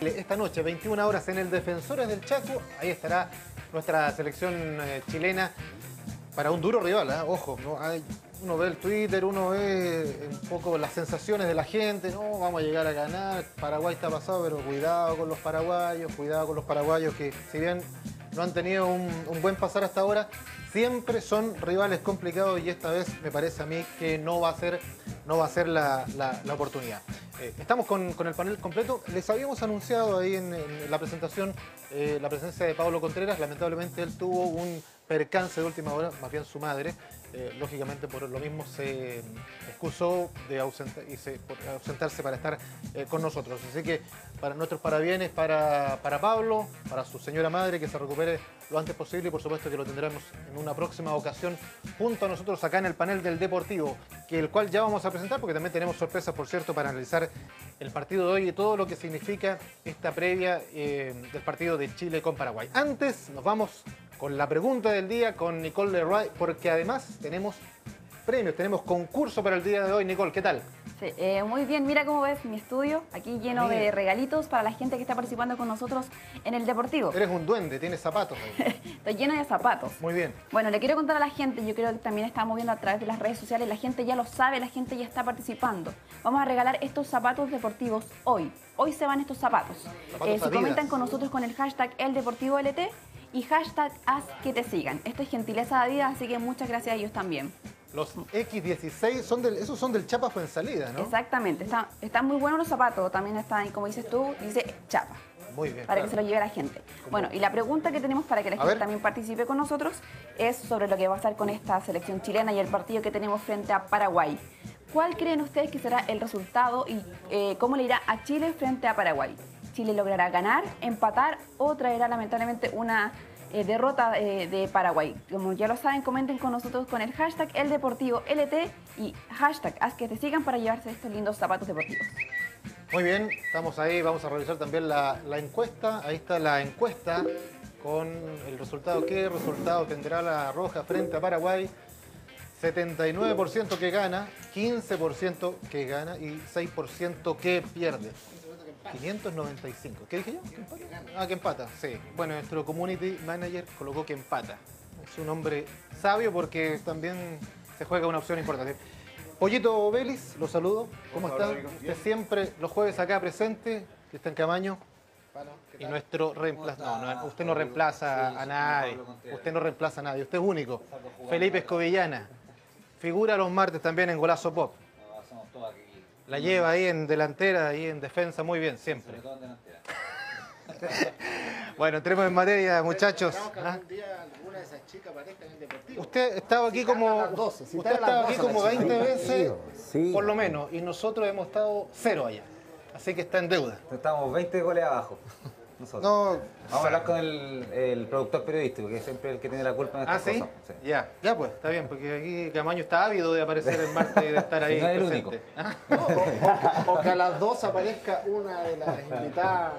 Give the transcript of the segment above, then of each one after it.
Esta noche, 21 horas en el Defensores del Chaco, ahí estará nuestra selección eh, chilena para un duro rival, ¿eh? ojo, uno ve el Twitter, uno ve un poco las sensaciones de la gente, no, vamos a llegar a ganar, Paraguay está pasado, pero cuidado con los paraguayos, cuidado con los paraguayos que si bien no han tenido un buen pasar hasta ahora, siempre son rivales complicados y esta vez me parece a mí que no va a ser, no va a ser la, la- oportunidad. Eh, estamos con, con el panel completo. Les habíamos anunciado ahí en, la presentación eh, la presencia de Pablo Contreras. Lamentablemente él tuvo un percance de última hora, más bien su madre. Eh, lógicamente por lo mismo se excusó de ausenta- y se- ausentarse para estar con nosotros. Así que para nuestros parabienes para, para Pablo, para su señora madre, que se recupere lo antes posible y por supuesto que lo tendremos en una próxima ocasión junto a nosotros acá en el panel del Deportivo, que el cual ya vamos a presentar porque también tenemos sorpresas, por cierto, para analizar el partido de hoy y todo lo que significa esta previa eh, del partido de Chile con Paraguay. Antes nos vamos con la pregunta del día con Nicole Leroy, porque además tenemos premios, tenemos concurso para el día de hoy. Nicole, ¿qué tal? Sí, eh, muy bien, mira cómo ves mi estudio, aquí lleno de regalitos para la gente que está participando con nosotros en el Deportivo. Eres un duende, tienes zapatos. Está lleno de zapatos. Muy bien. Bueno, le quiero contar a la gente, yo creo que también estamos viendo a través de las redes sociales, la gente ya lo sabe, la gente ya está participando. Vamos a regalar estos zapatos deportivos hoy. Hoy se van estos zapatos. Zapatos Eh, si comentan con nosotros con el hashtag ElDeportivoLT y hashtag haz que te sigan. Esto es gentileza de Adidas, así que muchas gracias a ellos también. Los X16, son del, esos son del Chapa Fuensalida, ¿no? Exactamente, está- están muy buenos los zapatos, también están, como dices tú, dice chapa. Muy bien. para que se lo lleve la gente. Bueno, y la pregunta que tenemos para que la gente también participe con nosotros es sobre lo que va a pasar con esta selección chilena y el partido que tenemos frente a Paraguay. ¿Cuál creen ustedes que será el resultado y eh, cómo le irá a Chile frente a Paraguay? ¿Chile logrará ganar, empatar o traerá lamentablemente una eh, derrota eh, de Paraguay? Como ya lo saben, comenten con nosotros con el hashtag ElDeportivoLT y hashtag haz que te sigan para llevarse estos lindos zapatos deportivos. Muy bien, estamos ahí, vamos a revisar también la encuesta. Ahí está la encuesta con el resultado. ¿Qué resultado tendrá la Roja frente a Paraguay? 79% que gana, 15% que gana y 6% que pierde. 595. ¿Qué dije yo? ¿Que empata? Ah, que empata, sí. Bueno, nuestro community manager colocó que empata. Es un hombre sabio porque también se juega una opción importante. Pollito Vélez, lo saludo. ¿Cómo está? Usted siempre los jueves acá presente, Cristian Camaño. Y nuestro reemplazo. No, no, usted no reemplaza a nadie. Usted no reemplaza a nadie. Usted es único. Felipe Escobillana. Figura los martes también en Golazo Pop. La lleva ahí en delantera, ahí en defensa, muy bien, siempre. sobre todo en delantera. Bueno, entremos en materia, muchachos. ¿Ah? algún día alguna de esas chicas aparezca en el deportivo. Usted estaba aquí como. a las 12, si Usted estaba aquí 12 como la 20 chica. veces, Sí. por lo menos, y nosotros hemos estado cero allá. Así que está en deuda. Estamos 20 goles abajo. Nosotros. No. Vamos a hablar con el, el productor periodístico, que es siempre el que tiene la culpa en Ah, estas ¿sí? cosas. Sí. Ya, ya pues, está bien, porque aquí Camaño está ávido de aparecer el martes y de estar ahí no es el único. Ah, O, o que a las 2 aparezca una de las invitadas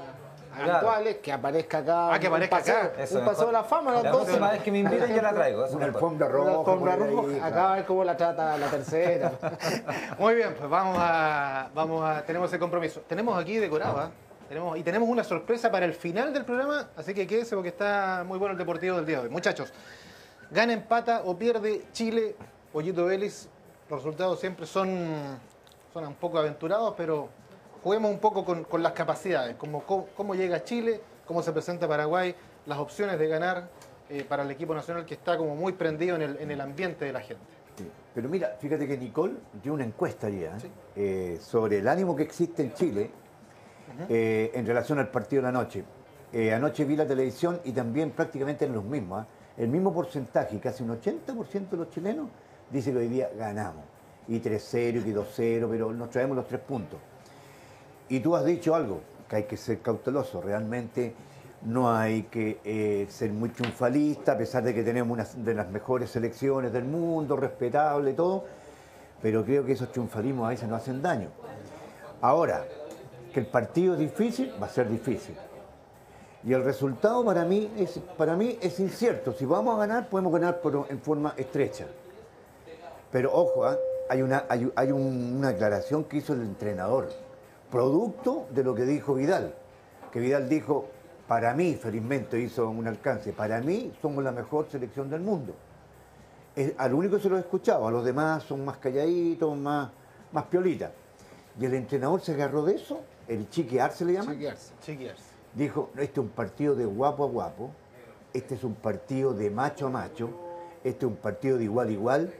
Claro. actuales, que aparezca acá. Ah, que un aparezca paseo- acá. Eso Un paseo de la fama a las La 12. próxima vez que me inviten yo la traigo. Una alfombra roja. alfombra roja, acá a ver cómo la trata la tercera. Muy bien, pues vamos a, vamos a, tenemos el compromiso. Tenemos aquí decorado, ¿ah? Tenemos, y tenemos una sorpresa para el final del programa, así que quédese porque está muy bueno el deportivo del día de hoy. Muchachos, gana, empata o pierde Chile, Pollito Vélez, los resultados siempre son, son un poco aventurados, pero juguemos un poco con, con las capacidades, como cómo, cómo llega Chile, cómo se presenta Paraguay, las opciones de ganar eh, para el equipo nacional que está como muy prendido en el, en el ambiente de la gente. Sí. Pero mira, fíjate que Nicole dio una encuesta ¿eh? Eh, sobre el ánimo que existe en Chile eh, en relación al partido de la noche. Eh, anoche vi la televisión y también prácticamente en los mismos. ¿ah? El mismo porcentaje, casi un 80% de los chilenos, dice que hoy día ganamos. Y 3-0, y 2-0, pero nos traemos los tres puntos. Y tú has dicho algo, que hay que ser cauteloso. Realmente no hay que eh, ser muy triunfalista, a pesar de que tenemos una de las mejores selecciones del mundo, respetable y todo. Pero creo que esos triunfalismos a veces nos hacen daño. Ahora, que el partido difícil, va a ser difícil. Y el resultado para mí es, para mí es incierto. Si vamos a ganar, podemos ganar por- en forma estrecha. Pero ojo, ¿ah? hay, una, hay, hay un- una aclaración que hizo el entrenador, producto de lo que dijo Vidal. que Vidal dijo, para mí, felizmente hizo un alcance, para mí somos la mejor selección del mundo. Es- al único se lo he escuchado, a los demás son más calladitos, más, más piolitas. Y el entrenador se agarró de eso, el chiquear se le llama, Chequearse. Chiquillas. dijo, este es un partido de guapo a guapo, este es un partido de macho a macho, este es un partido de igual a igual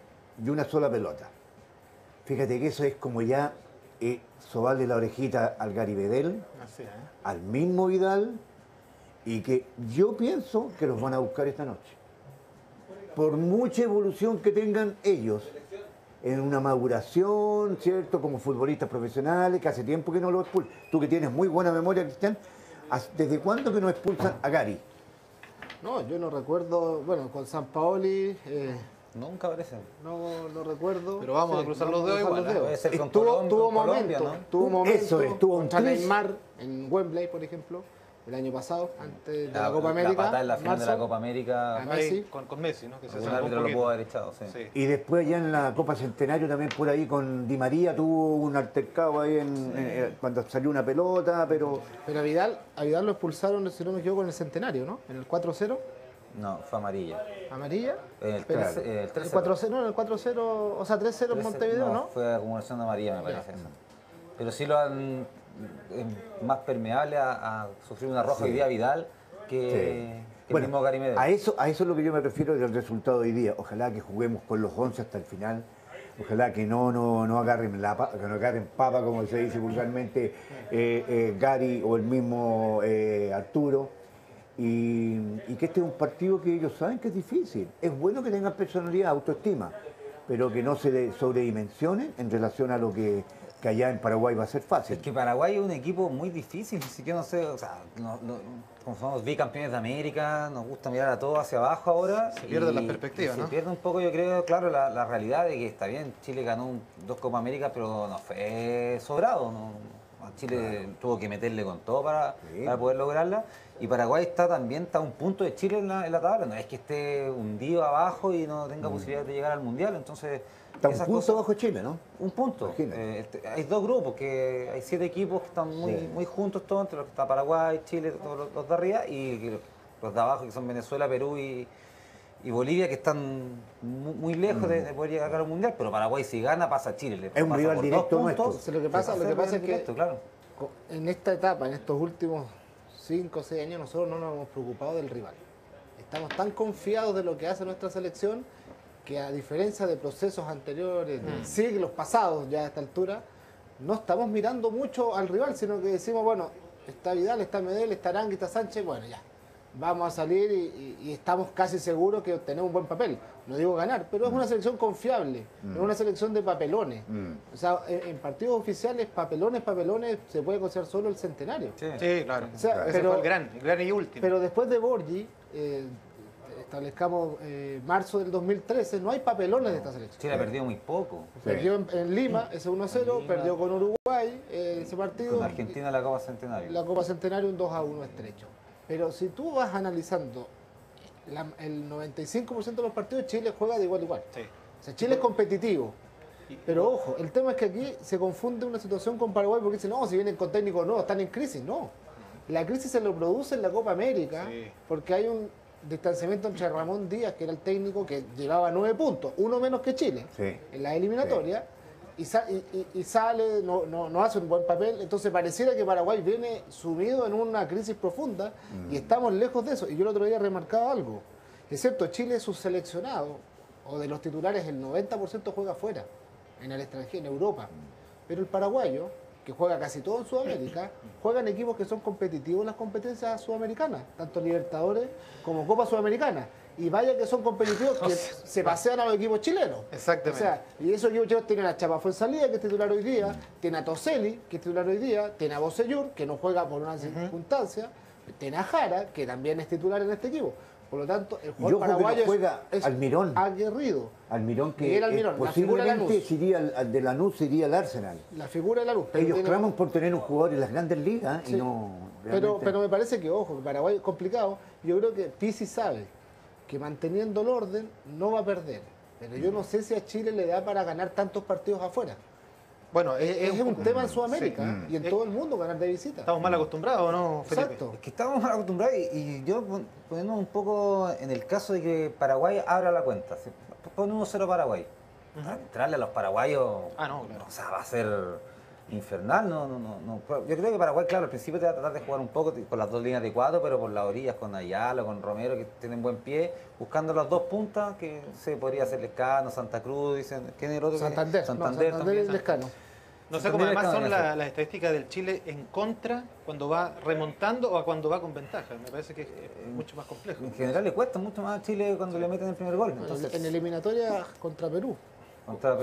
y una sola pelota. Fíjate que eso es como ya eh, sobarle la orejita al Garibedel, Así, ¿eh? al mismo Vidal, y que yo pienso que los van a buscar esta noche. Por mucha evolución que tengan ellos, en una maduración, ¿cierto? Como futbolistas profesionales, que hace tiempo que no los expulsan. Tú que tienes muy buena memoria, Cristian, ¿has- ¿desde cuándo que no expulsan a Gary? No, yo no recuerdo, bueno, con San Paoli, eh, Nunca parece. no, no recuerdo. Pero vamos a cruzar los dedos igual, los ¿eh? Tuvo tuvo momento, ¿no? tuvo momento Eso es, tuvo un. Neymar en Wembley, por ejemplo, el año pasado, antes de la, Copa La América. patada en la final de la. Copa América. Messi. con, con Messi, ¿no? Que se árbitro lo pudo haber echado, sí. Sí. Y después ya en la Copa Centenario también por ahí con Di María tuvo un altercado ahí en, en- eh, cuando salió una pelota, pero Pero a Vidal, a Vidal lo expulsaron, si no me equivoco, en el centenario, ¿no? En el 4-0, No, fue amarilla. amarilla. El Pero- 3 el El 3 4-0, no, en el 4-0, o sea, 3-0 en Montevideo, ¿no? Fue acumulación de amarilla, me parece. Pero sí lo han eh, más permeable a, a sufrir una roja hoy día Vidal que, que el mismo Gary Medel. a eso, a eso es lo que yo me refiero del resultado de hoy día. Ojalá que juguemos con los 11 hasta el final. Ojalá que no, no, no agarren la que no agarren papa, como se dice vulgarmente, eh, eh, Gary o el mismo eh, Arturo. Y, y que este es un partido que ellos saben que es difícil. Es bueno que tengan personalidad, autoestima, pero que no se sobredimensionen en relación a lo que, que allá en Paraguay va a ser fácil. Es que Paraguay es un equipo muy difícil, ni siquiera no sé, o sea, no- no- como somos bicampeones de América, nos gusta mirar a todo hacia abajo ahora. Se pierden las perspectivas, Se ¿no? pierde un poco, yo creo, claro, la, la realidad de que está bien, Chile ganó un- dos Copa América, pero no fue sobrado. no- Chile tuvo que meterle con todo para, Sí. para poder lograrla. Y Paraguay está también, está a un punto de Chile en la, en la tabla, no es que esté hundido abajo y no tenga posibilidad de llegar al Mundial, entonces... Mm. Está un punto cosas- bajo Chile, ¿no? un punto. Eh, este, hay dos grupos, que hay siete equipos que están muy, Sí. muy juntos todos, entre los que está Paraguay, Chile, todos los, los de arriba, y los de abajo que son Venezuela, Perú y, y Bolivia, que están mu- muy, lejos de, de poder llegar al Mundial, pero Paraguay si gana pasa a Chile. le Es un rival directo nuestro. Sí, lo que pasa- va a lo que ser pasa rival es que- directo, claro. En esta etapa, en estos últimos 5 o 6 años, nosotros no nos hemos preocupado del rival. Estamos tan confiados de lo que hace nuestra selección que a diferencia de procesos anteriores, de siglos pasados ya a esta altura, no estamos mirando mucho al rival, sino que decimos, bueno, está Vidal, está Medel, está Arangui, está Sánchez, bueno, ya. Vamos a salir y, y- y estamos casi seguros que obtenemos un buen papel. No digo ganar, pero es una selección confiable, es una selección de papelones. O sea, en, en partidos oficiales, papelones, papelones, se puede considerar solo el centenario. Sí. Sí, claro. O sea, pero- fue el gran, el gran y último. Pero después de Borgi, eh, establezcamos eh, marzo del 2013, no hay papelones de esta selección. Chile ha perdido muy poco. Perdió en, en Lima, ese 1-0, Lima. perdió con Uruguay eh, ese partido. Con Argentina la Copa Centenario. La Copa Centenario un 2 1 estrecho. Pero si tú vas analizando la- el 95% de los partidos, Chile juega de igual a igual. Sí. O sea, Chile es competitivo. Pero ojo, el tema es que aquí se confunde una situación con Paraguay porque dicen, no, si vienen con técnicos nuevos, están en crisis. No. La crisis se lo produce en la Copa América Sí. porque hay un distanciamiento entre Ramón Díaz, que era el técnico que llevaba nueve puntos, uno menos que Chile, Sí. en la eliminatoria, y, sa- y- y- y sale, no, no, no hace un buen papel. Entonces pareciera que Paraguay viene sumido en una crisis profunda y estamos lejos de eso. Y yo el otro día remarcaba algo. Excepto Chile, sus seleccionados, o de los titulares, el 90% juega afuera, en el extranjero, en Europa. Pero el paraguayo, que juega casi todo en Sudamérica, juega en equipos que son competitivos en las competencias sudamericanas, tanto Libertadores como Copa Sudamericana. Y vaya que son competitivos que se pasean a los equipos chilenos. Exactamente. O sea, y esos equipos chilenos tienen a Chapa Fuenzalía, que es titular hoy día, tiene a Toselli, que es titular hoy día, tiene a Bocellur, que no juega por una circunstancia, tiene a Jara, que también es titular en este equipo. Por lo tanto, el jugador paraguayo es- juega es, Almirón. aguerrido. Almirón que Miguel eh, Almirón, posiblemente Lanús. sería al, de Lanús iría al Arsenal. La figura de la luz. pero Ellos tiene- claman por tener un jugador en las grandes ligas y no. Pero, realmente- pero me parece que, ojo, que Paraguay es complicado. Yo creo que Pizzi sabe que manteniendo el orden no va a perder. Pero yo no sé si a Chile le da para ganar tantos partidos afuera. Bueno, es, Es, es un tema en Sudamérica Sí. y en Eh, todo el mundo ganar de visita. Estamos mal acostumbrados, ¿no, Felipe? Exacto. Es que estamos mal acostumbrados y, y yo pon- poniendo un poco en el caso de que Paraguay abra la cuenta. Pone 1-0 Paraguay. Para entrarle a los paraguayos. Ah, no, claro. O sea, va a ser infernal. No, no, no, no. Yo creo que Paraguay, claro, al principio te va a tratar de jugar un poco con las dos líneas de cuatro, pero por las orillas con Ayala, con Romero, que tienen buen pie, buscando las dos puntas, que se podría hacer Lescano, Santa Cruz, dicen. ¿Quién es el otro? que- Santander, no, Santander, Santander y también. Lescano. No sé cómo además son la- las estadísticas del Chile en contra cuando va remontando o cuando va con ventaja. Me parece que es mucho más complejo. En general le cuesta mucho más a Chile cuando le meten el primer gol. Entonces, en eliminatoria contra Perú.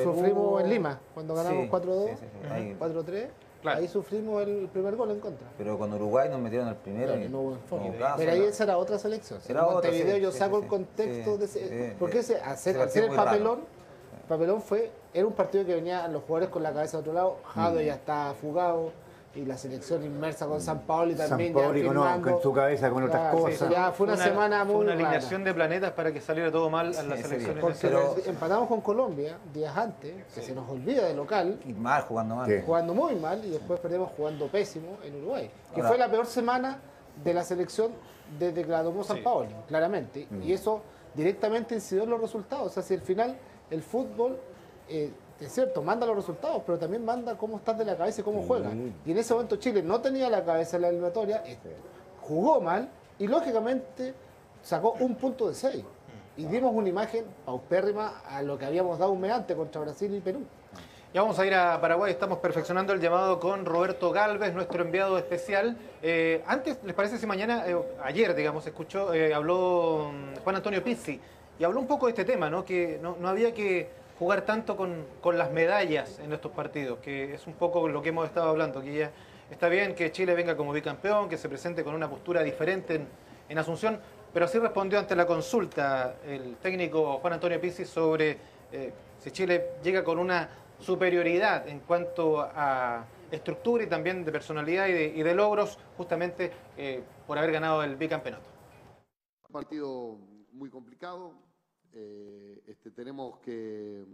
Sufrimos en Lima, cuando ganamos Sí, 4-2, sí, sí, sí. Ahí- 4-3. Claro. Ahí sufrimos el primer gol en contra. Pero con Uruguay nos metieron el primero. Claro, y no hubo enfoque. Pero ahí esa era otra selección. Era en otra, Montevideo sí, yo saco sí, el contexto sí, de ese. sí, porque ese, hacer, Ese hacer el papelón, papelón fue, era un partido que venían los jugadores con la cabeza a otro lado, Jado Mm. ya está fugado, y la selección inmersa con San Paolo y San también Paoli ya con- su cabeza, con otras Claro, cosas. sí, ya fue una, semana fue muy una rara. alineación de planetas para que saliera todo mal a Sí, la selección. Porque Pero- empatamos con Colombia días antes, que se nos olvida de local, Y mal, jugando mal. Sí. jugando muy mal y después perdemos jugando pésimo en Uruguay. Que Ahora- fue la peor semana de la selección desde que la tomó San Sí. Paoli, claramente. Y eso directamente incidió en los resultados. O sea, si al final el fútbol, eh, es cierto, manda los resultados, pero también manda cómo estás de la cabeza y cómo juegas. Y en ese momento Chile no tenía la cabeza en la eliminatoria, eh, jugó mal y lógicamente sacó un punto de seis. Y dimos una imagen paupérrima a lo que habíamos dado un mes antes contra Brasil y Perú. Ya vamos a ir a Paraguay, estamos perfeccionando el llamado con Roberto Galvez, nuestro enviado especial. Eh, antes, ¿les parece si mañana, eh, ayer, digamos, escuchó, eh, habló mm, Juan Antonio Pizzi y habló un poco de este tema, ¿no? Que no, no había que jugar tanto con, con las medallas en estos partidos, que es un poco lo que hemos estado hablando, que ya está bien que Chile venga como bicampeón, que se presente con una postura diferente en, en Asunción, pero así respondió ante la consulta el técnico Juan Antonio Pizzi sobre eh, si Chile llega con una superioridad en cuanto a estructura y también de personalidad y de, logros, justamente eh, por haber ganado el bicampeonato. Partido muy complicado. Eh, este, tenemos que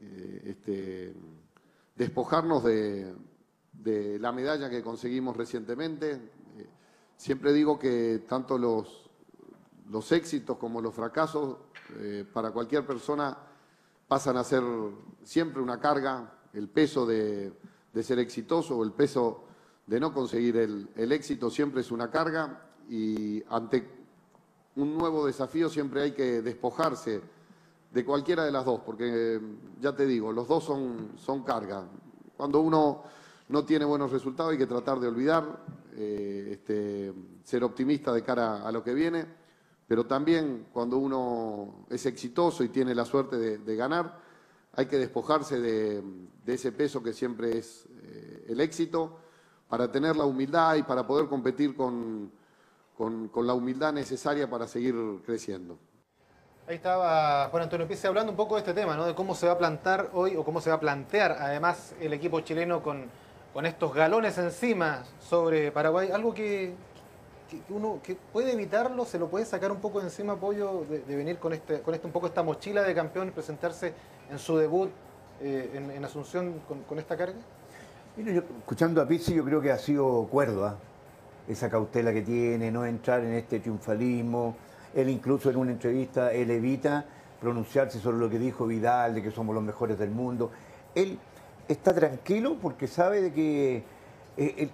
eh, este, despojarnos de, la medalla que conseguimos recientemente. Eh, siempre digo que tanto los, éxitos como los fracasos para cualquier persona pasan a ser siempre una carga, el peso de, de ser exitoso o el peso de no conseguir el, el éxito siempre es una carga y ante un nuevo desafío siempre hay que despojarse de cualquiera de las dos, porque eh, ya te digo, los dos son, son carga. Cuando uno no tiene buenos resultados hay que tratar de olvidar, eh, este, ser optimista de cara a lo que viene, pero también cuando uno es exitoso y tiene la suerte de, ganar, hay que despojarse de, de ese peso que siempre es eh, el éxito para tener la humildad y para poder competir con, con, con la humildad necesaria para seguir creciendo. Ahí estaba Juan Antonio Pizzi hablando un poco de este tema, ¿no? de cómo se va a plantar hoy o cómo se va a plantear además el equipo chileno con, con estos galones encima sobre Paraguay, algo que, que uno que puede evitarlo, se lo puede sacar un poco de encima, Pollo, de, de venir con este, con este un poco esta mochila de campeón y presentarse en su debut eh, en, en Asunción con, con esta carga. Mira, yo, escuchando a Pizzi, yo creo que ha sido cuerdo, ¿ah? Esa cautela que tiene, no entrar en este triunfalismo. Él incluso en una entrevista, evita pronunciarse sobre lo que dijo Vidal, de que somos los mejores del mundo. Él está tranquilo porque sabe de que eh,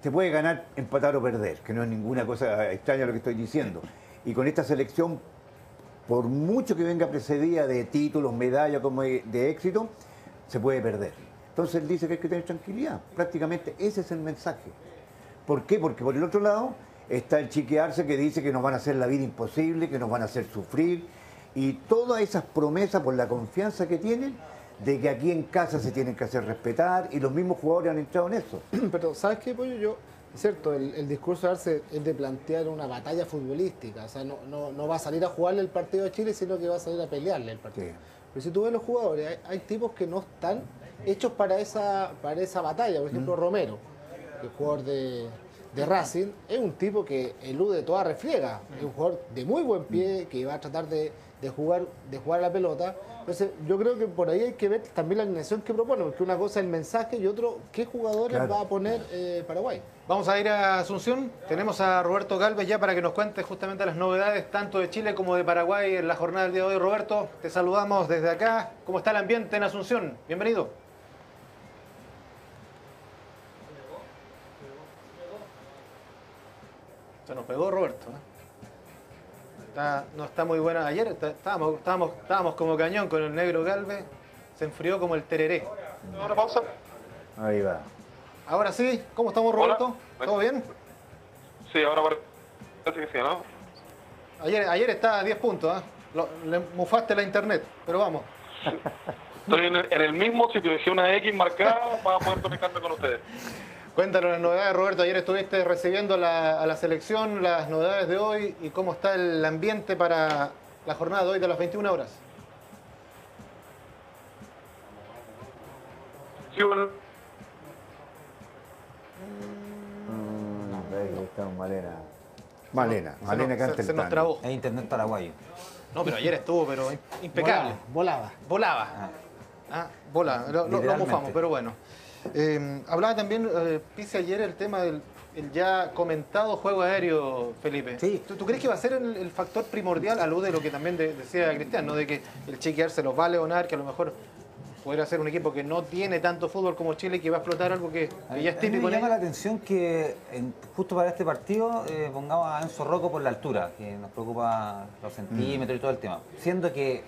te puede ganar, empatar o perder, que no es ninguna cosa extraña lo que estoy diciendo. Y con esta selección, por mucho que venga precedida de títulos, medallas como de de éxito, se puede perder. Entonces él dice que hay que tener tranquilidad. Prácticamente ese es el mensaje. ¿Por qué? Porque por el otro lado está el chiquearse que dice que nos van a hacer la vida imposible, que nos van a hacer sufrir. Y todas esas promesas por la confianza que tienen de que aquí en casa se tienen que hacer respetar y los mismos jugadores han entrado en eso. Pero, ¿sabes qué, Pollo? Yo, es cierto, el, el discurso de Arce es de plantear una batalla futbolística. O sea, no, no, no va a salir a jugarle el partido a Chile, sino que va a salir a pelearle el partido. Sí. Pero si tú ves los jugadores, hay, hay tipos que no están hechos para esa, para esa batalla. Por ejemplo, Romero, el jugador de, de Racing, es un tipo que elude toda refriega. Es un jugador de muy buen pie, que va a tratar de, de jugar, de jugar a la pelota. Entonces, yo creo que por ahí hay que ver también la alineación que propone, porque una cosa es el mensaje y otro, qué jugadores Claro. va a poner eh, Paraguay. Vamos a ir a Asunción. Tenemos a Roberto Galvez ya para que nos cuente justamente las novedades tanto de Chile como de Paraguay en la jornada del día de hoy. Roberto, te saludamos desde acá. ¿Cómo está el ambiente en Asunción? Bienvenido. Se nos pegó Roberto. ¿eh? Está- no está muy buena. Ayer está- estábamos, estábamos, estábamos como cañón con el negro Galvez. Se enfrió como el tereré. Una pausa. Ahí va. Ahora sí, ¿cómo estamos Roberto? Hola. ¿Todo bien? Sí, ahora parece que sí, ¿no? Ayer, ayer estaba a 10 puntos, ¿ah? Lo- Le mufaste la internet, pero vamos. Estoy en el, en el mismo sitio, dejé una X marcada para poder conectarme con ustedes. Cuéntanos las novedades, Roberto. Ayer estuviste recibiendo la- a la selección las novedades de hoy y cómo está el ambiente para la jornada de hoy de las 21 horas. Sí, bueno, Mm, ahí está Malena. Malena, Se Malena se, el se nos trabó. Es internet paraguayo. No, pero ayer estuvo, pero impecable. Volaba. Volaba. Ah. Ah, volaba. Lo, lo- pero bueno. Eh, hablaba también, eh, Pise ayer, el tema del el ya comentado juego aéreo, Felipe. Sí. ¿Tú, tú crees que va a ser el, el factor primordial a luz de lo que también de- decía Cristian, ¿no? de que el chequear se los va a leonar, que a lo mejor podría ser un equipo que no tiene tanto fútbol como Chile, que va a explotar algo que, que ya es típico me llama la atención que en- justo para este partido eh, pongamos a Enzo Rocco por la altura, que nos preocupa los centímetros y todo el tema. Siendo que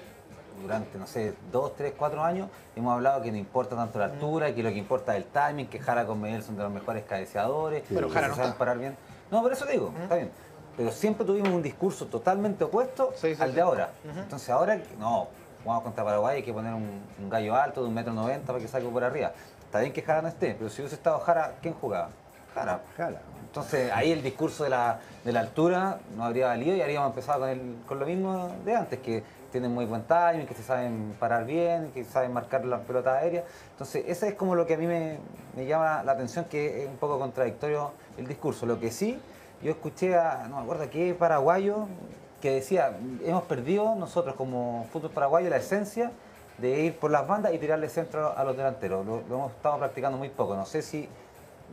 durante, no sé, dos, tres, cuatro años hemos hablado que no importa tanto la altura, que lo que importa es el timing, que Jara con Medel son de los mejores cabeceadores, Pero Jara no saben está. parar bien. No, por eso digo, está bien. Pero siempre tuvimos un discurso totalmente opuesto Sí, sí, al sí. de ahora. Entonces ahora, no, jugamos contra Paraguay, hay que poner un, un gallo alto de un metro noventa para que salga por arriba. Está bien que Jara no esté, pero si hubiese estado Jara, ¿quién jugaba? Jara. Jara. Entonces ahí el discurso de la, de la altura no habría valido y habríamos empezado con, el, con lo mismo de antes, que tienen muy buen timing, que se saben parar bien, que saben marcar la pelota aérea. Entonces ese es como lo que a mí me, llama la atención, que es un poco contradictorio el discurso. Lo que sí, yo escuché a, no me acuerdo qué paraguayo, que decía, hemos perdido nosotros como fútbol paraguayo la esencia de ir por las bandas y tirarle centro a los delanteros. Lo, hemos estado practicando muy poco. No sé si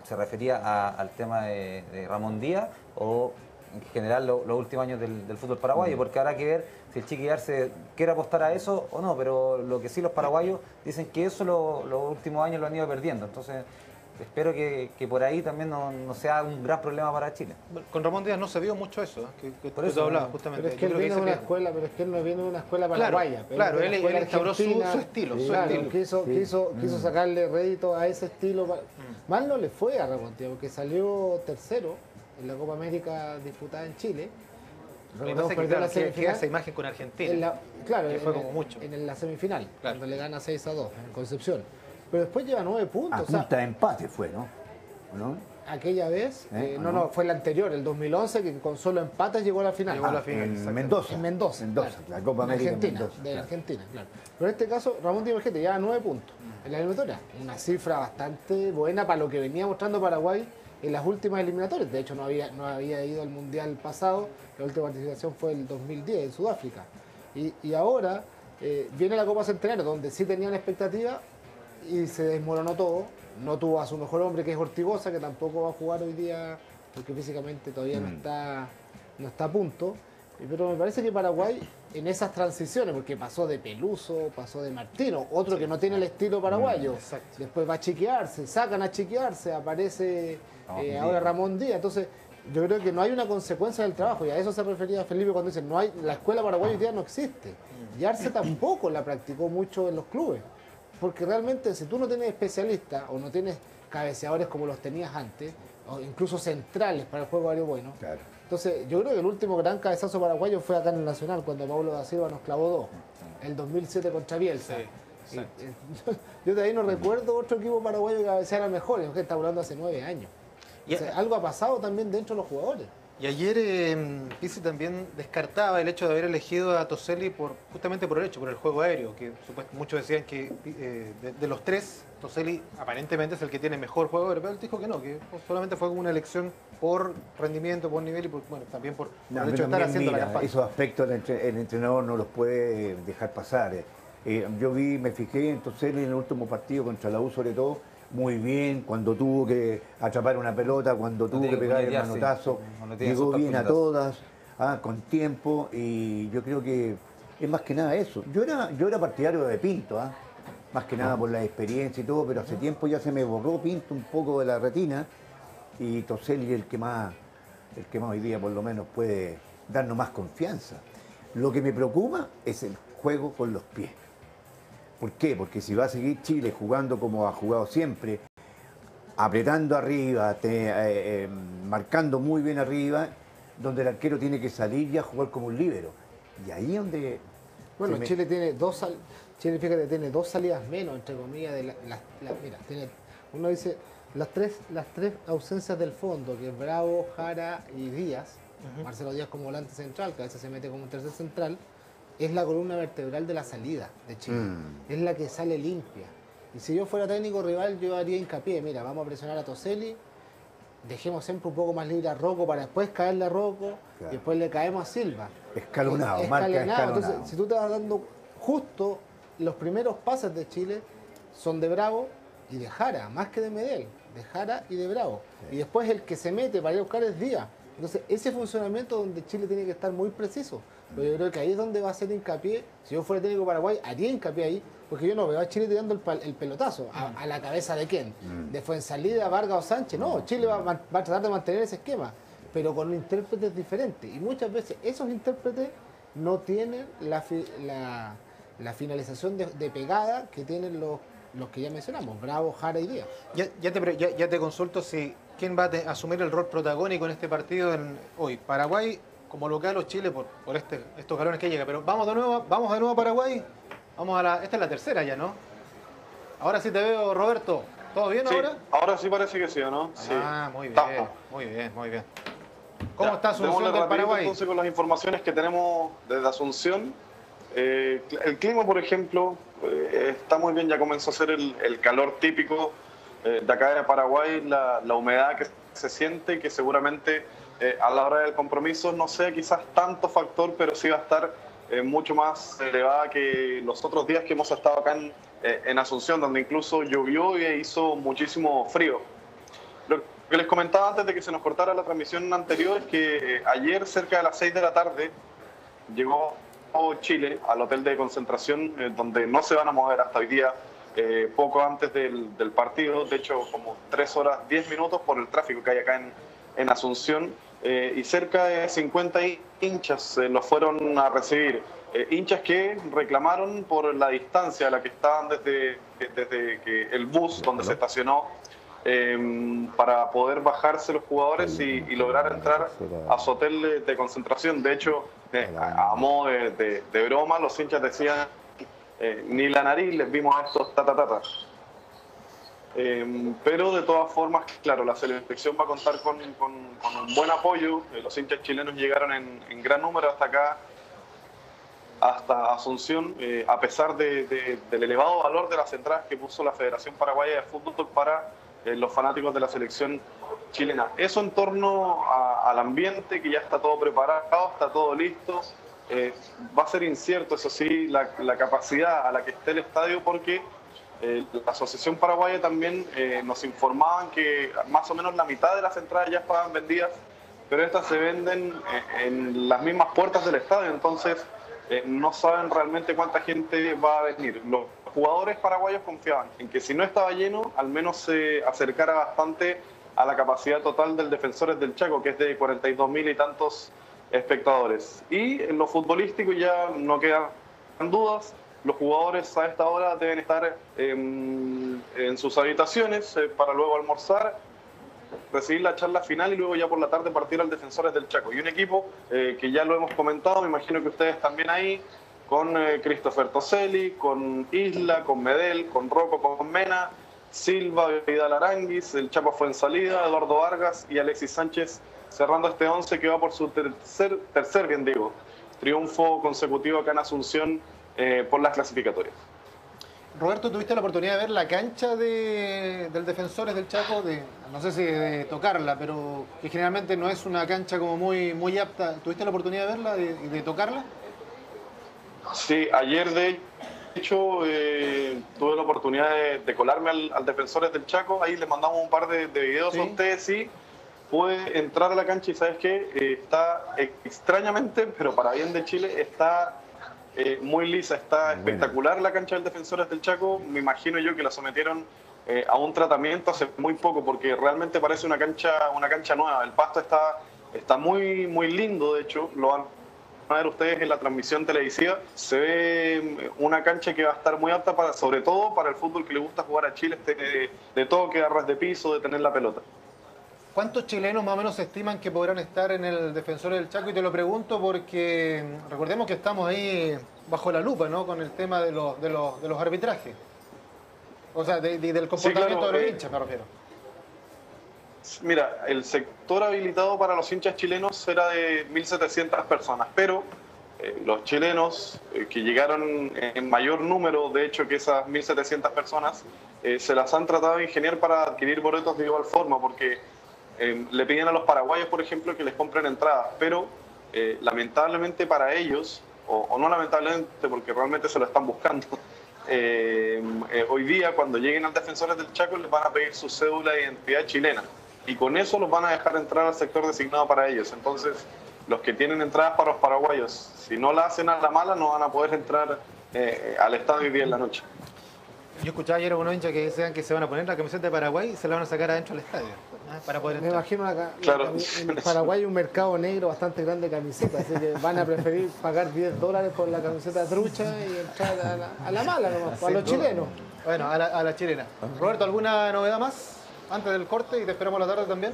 se refería al tema de Ramón Díaz o en general lo- los últimos años del, del fútbol paraguayo, porque habrá que ver si el Chiqui Arce quiere apostar a eso o no, pero lo que sí los paraguayos dicen que eso lo- los últimos años lo han ido perdiendo, entonces espero que, que por ahí también no, no sea un gran problema para Chile. Con Ramón Díaz no se vio mucho eso, ¿eh? que, que Por eso, hablabas no. justamente. Pero es que él viene de una escuela, pero es que él no viene de una escuela Claro, paraguaya. claro, él- él instauró su- su estilo, su Claro, estilo. Quiso, Sí. quiso, quiso Mm. sacarle rédito a ese estilo. pa- Mal no le fue a Ramón Díaz, porque salió tercero en la Copa América disputada en Chile. Recordemos, perdió claro, la semifinal. esa imagen con Argentina. En la- claro, que fue como mucho. en la semifinal, Claro. cuando le gana 6 a 2 en Concepción. Pero después lleva 9 puntos. A o sea, punta de empate fue, ¿no? ¿O no? aquella vez, ¿Eh? eh, ¿O no, no? no, fue la anterior, el 2011, que con solo empates llegó a la final. Llegó a la Ah, final, en. Mendoza. En Mendoza. Mendoza, claro. la Copa América en Argentina, Mendoza, de claro. Argentina, claro. Pero en este caso, Ramón Díaz Gente lleva nueve puntos en la eliminatoria. Una cifra bastante buena para lo que venía mostrando Paraguay en las últimas eliminatorias. De hecho, no había, no había ido al Mundial pasado. La última participación fue el 2010 en Sudáfrica. Y, y ahora eh, viene la Copa Centenario, donde sí tenían expectativa y se desmoronó todo. No tuvo a su mejor hombre, que es Ortigosa, que tampoco va a jugar hoy día porque físicamente todavía no, está, no está a punto. Pero me parece que Paraguay, en esas transiciones, porque pasó de Peluso, pasó de Martino, otro que no tiene el estilo paraguayo, exacto. después va a chiquearse, sacan a chiquearse, aparece eh, ahora Ramón Díaz. Entonces, yo creo que no hay una consecuencia del trabajo, y a eso se refería Felipe cuando dice, no hay, la escuela paraguaya hoy día no existe. Y Arce tampoco la practicó mucho en los clubes. Porque realmente si tú no tienes especialistas o no tienes cabeceadores como los tenías antes, o incluso centrales para el juego aéreo bueno, Claro. entonces yo creo que el último gran cabezazo paraguayo fue acá en el Nacional, cuando Pablo da Silva nos clavó dos, el 2007 contra Bielsa. Sí, Y, eh, yo de ahí no recuerdo otro equipo paraguayo que cabeceara mejor, es que está hablando hace nueve años. Y- O sea, algo ha pasado también dentro de los jugadores. Y ayer eh, Pizzi también descartaba el hecho de haber elegido a Toselli por, justamente por el hecho, por el juego aéreo, que muchos decían que eh, de, de los tres, Toselli aparentemente es el que tiene mejor juego aéreo, pero él dijo que no, que solamente fue una elección por rendimiento, por nivel y por, bueno, también por, por No, el hecho de estar haciendo la mira, campaña. esos aspectos el, entre- el entrenador no los puede dejar pasar. eh. Eh, yo vi, me fijé en Toselli en el último partido contra la U sobre todo, muy bien, cuando tuvo que atrapar una pelota, cuando tuvo que pegar el manotazo, llegó bien a todas, ah, con tiempo, y yo creo que es más que nada eso. Yo era, yo era partidario de Pinto, ah, más que nada por la experiencia y todo, pero hace tiempo ya se me borró Pinto un poco de la retina, y Toselli es el que más, el que más hoy día por lo menos puede darnos más confianza. Lo que me preocupa es el juego con los pies. ¿Por qué? Porque si va a seguir Chile jugando como ha jugado siempre, apretando arriba, te- eh, eh, marcando muy bien arriba, donde el arquero tiene que salir y a jugar como un líbero. Y ahí es donde... Bueno, me- Chile tiene dos sal- Chile fíjate, tiene dos salidas menos, entre comillas, de la, la- la- mira, tiene, uno dice las tres, las tres ausencias del fondo, que es Bravo, Jara y Díaz, Marcelo Díaz como volante central, que a veces se mete como un tercer central, es la columna vertebral de la salida de Chile. Mm. Es la que sale limpia. Y si yo fuera técnico rival, yo haría hincapié, mira, vamos a presionar a Toselli, dejemos siempre un poco más libre a Rocco para después caerle a Rocco, Claro. y después le caemos a Silva. Escalonado, marca escalonado. Entonces, si tú te vas dando justo los primeros pases de Chile son de Bravo y de Jara, más que de Medel, de Jara y de Bravo. Y después el que se mete para ir a buscar es Díaz. Entonces, ese funcionamiento donde Chile tiene que estar muy preciso. Pero yo creo que ahí es donde va a hacer hincapié. Si yo fuera técnico de Paraguay, haría hincapié ahí, porque yo no veo a Chile tirando el, el pelotazo. A, a la cabeza de quién? De Fuensalida, Vargas o Sánchez. No, Chile va, a man- va a tratar de mantener ese esquema, pero con intérpretes diferentes. Y muchas veces esos intérpretes no tienen la, fi- la, la finalización de, de pegada que tienen los, los que ya mencionamos, Bravo, Jara y Díaz. Ya, ya te, pre- ya, ya te consulto si quién va a asumir el rol protagónico en este partido en- hoy. Paraguay como local o Chile por, por este, estos galones que llega. Pero vamos de nuevo, vamos de nuevo a Paraguay. Vamos a la, esta es la tercera ya, ¿no? Ahora sí te veo, Roberto. ¿Todo bien Sí, ahora? ahora sí parece que sí, ¿o ¿no? Sí. Ah, muy bien, muy bien, muy bien. ¿Cómo Ya, está Asunción del rapidito, Paraguay? Entonces, con las informaciones que tenemos desde Asunción, eh, el clima, por ejemplo, eh, está muy bien, ya comenzó a ser el, el calor típico eh, de acá de Paraguay, la, la humedad que se siente, que seguramente eh, a la hora del compromiso no sea quizás tanto factor, pero sí va a estar eh, mucho más elevada que los otros días que hemos estado acá en, eh, en Asunción, donde incluso llovió y hizo muchísimo frío. Lo que les comentaba antes de que se nos cortara la transmisión anterior es que eh, ayer cerca de las 6 de la tarde llegó Chile al hotel de concentración eh, donde no se van a mover hasta hoy día, eh, poco antes del, del partido, de hecho como 3 horas 10 minutos por el tráfico que hay acá en, en Asunción eh, y cerca de 50 hinchas eh, los fueron a recibir. Eh, hinchas que reclamaron por la distancia a la que estaban desde, desde que el bus donde se estacionó eh, para poder bajarse los jugadores y, y lograr entrar a su hotel de, de concentración. De hecho, eh, a, a modo de, de- de broma, los hinchas decían, eh, ni la nariz les vimos a estos ta, ta, ta, ta". Eh, pero de todas formas, claro, la selección va a contar con, un buen apoyo. Eh, los hinchas chilenos llegaron en, gran número hasta acá, hasta Asunción, eh, a pesar de- de- del elevado valor de las entradas que puso la Federación Paraguaya de Fútbol para los fanáticos de la selección chilena. Eso en torno a- al ambiente, que ya está todo preparado, está todo listo. Eh, va a ser incierto, eso sí, la, capacidad a la que esté el estadio, porque eh, la Asociación Paraguaya también eh, nos informaban que más o menos la mitad de las entradas ya estaban vendidas, pero estas se venden eh, en las mismas puertas del estadio, entonces no saben realmente cuánta gente va a venir. Los jugadores paraguayos confiaban en que si no estaba lleno, al menos se acercara bastante a la capacidad total del Defensores del Chaco, que es de 42 mil y tantos espectadores. Y en lo futbolístico ya no quedan dudas. Los jugadores a esta hora deben estar em, en sus habitaciones eh, para luego almorzar, recibir la charla final y luego ya por la tarde partir al Defensores del Chaco. Y un equipo eh, que ya lo hemos comentado, me imagino que ustedes también ahí, con eh, Christopher Toselli, con Isla, con Medel, con Rocco, con Mena, Silva, Vidal Aranguis, el Chapo Fuensalida, Eduardo Vargas y Alexis Sánchez cerrando este 11 que va por su tercer, tercer bien digo, triunfo consecutivo acá en Asunción eh, por las clasificatorias. Roberto, ¿tuviste la oportunidad de ver la cancha de, del Defensores del Chaco? De, no sé si de tocarla, pero que generalmente no es una cancha como muy, muy apta. ¿Tuviste la oportunidad de verla y de, tocarla? Sí, ayer de hecho eh, tuve la oportunidad de, colarme al, Defensores del Chaco. Ahí les mandamos un par de, videos a ustedes, sí. Pude entrar a la cancha y sabes qué, eh, está extrañamente, pero para bien de Chile, está eh, muy lisa, está espectacular la cancha del Defensores del Chaco. Me imagino yo que la sometieron eh, a un tratamiento hace muy poco, porque realmente parece una cancha, una cancha nueva. El pasto está, está muy, muy lindo, de hecho, lo van a ver ustedes en la transmisión televisiva. Se ve mm, una cancha que va a estar muy apta, para, sobre todo para el fútbol que le gusta jugar a Chile, este, de, de toque, arras de piso, de tener la pelota. ¿Cuántos chilenos más o menos estiman que podrán estar en el Defensor del Chaco? Y te lo pregunto porque recordemos que estamos ahí bajo la lupa, ¿no? Con el tema de los, de los, de los arbitrajes. O sea, del comportamiento de los eh, hinchas, me refiero. Mira, el sector habilitado para los hinchas chilenos era de 1.700 personas, pero eh, los chilenos eh, que llegaron en mayor número, de hecho, que esas 1.700 personas, se las han tratado de ingeniar para adquirir boletos de igual forma, porque eh, le piden a los paraguayos, por ejemplo, que les compren entradas, pero eh, lamentablemente para ellos, o, no lamentablemente porque realmente se lo están buscando, eh, hoy día cuando lleguen al Defensores del Chaco les van a pedir su cédula de identidad chilena y con eso los van a dejar entrar al sector designado para ellos. Entonces, los que tienen entradas para los paraguayos, si no la hacen a la mala, no van a poder entrar al estadio hoy día en la noche. Yo escuchaba ayer a unos hinchas que decían que se van a poner la camiseta de Paraguay y se la van a sacar adentro del estadio. ¿Ah? Para poder Me imagino acá, en Paraguay hay un mercado negro bastante grande de camisetas, así que van a preferir pagar 10 dólares por la camiseta trucha y entrar a la, mala nomás, a los chilenos. Bueno, a la, a la chilena. Roberto, ¿alguna novedad más antes del corte y te esperamos la tarde también?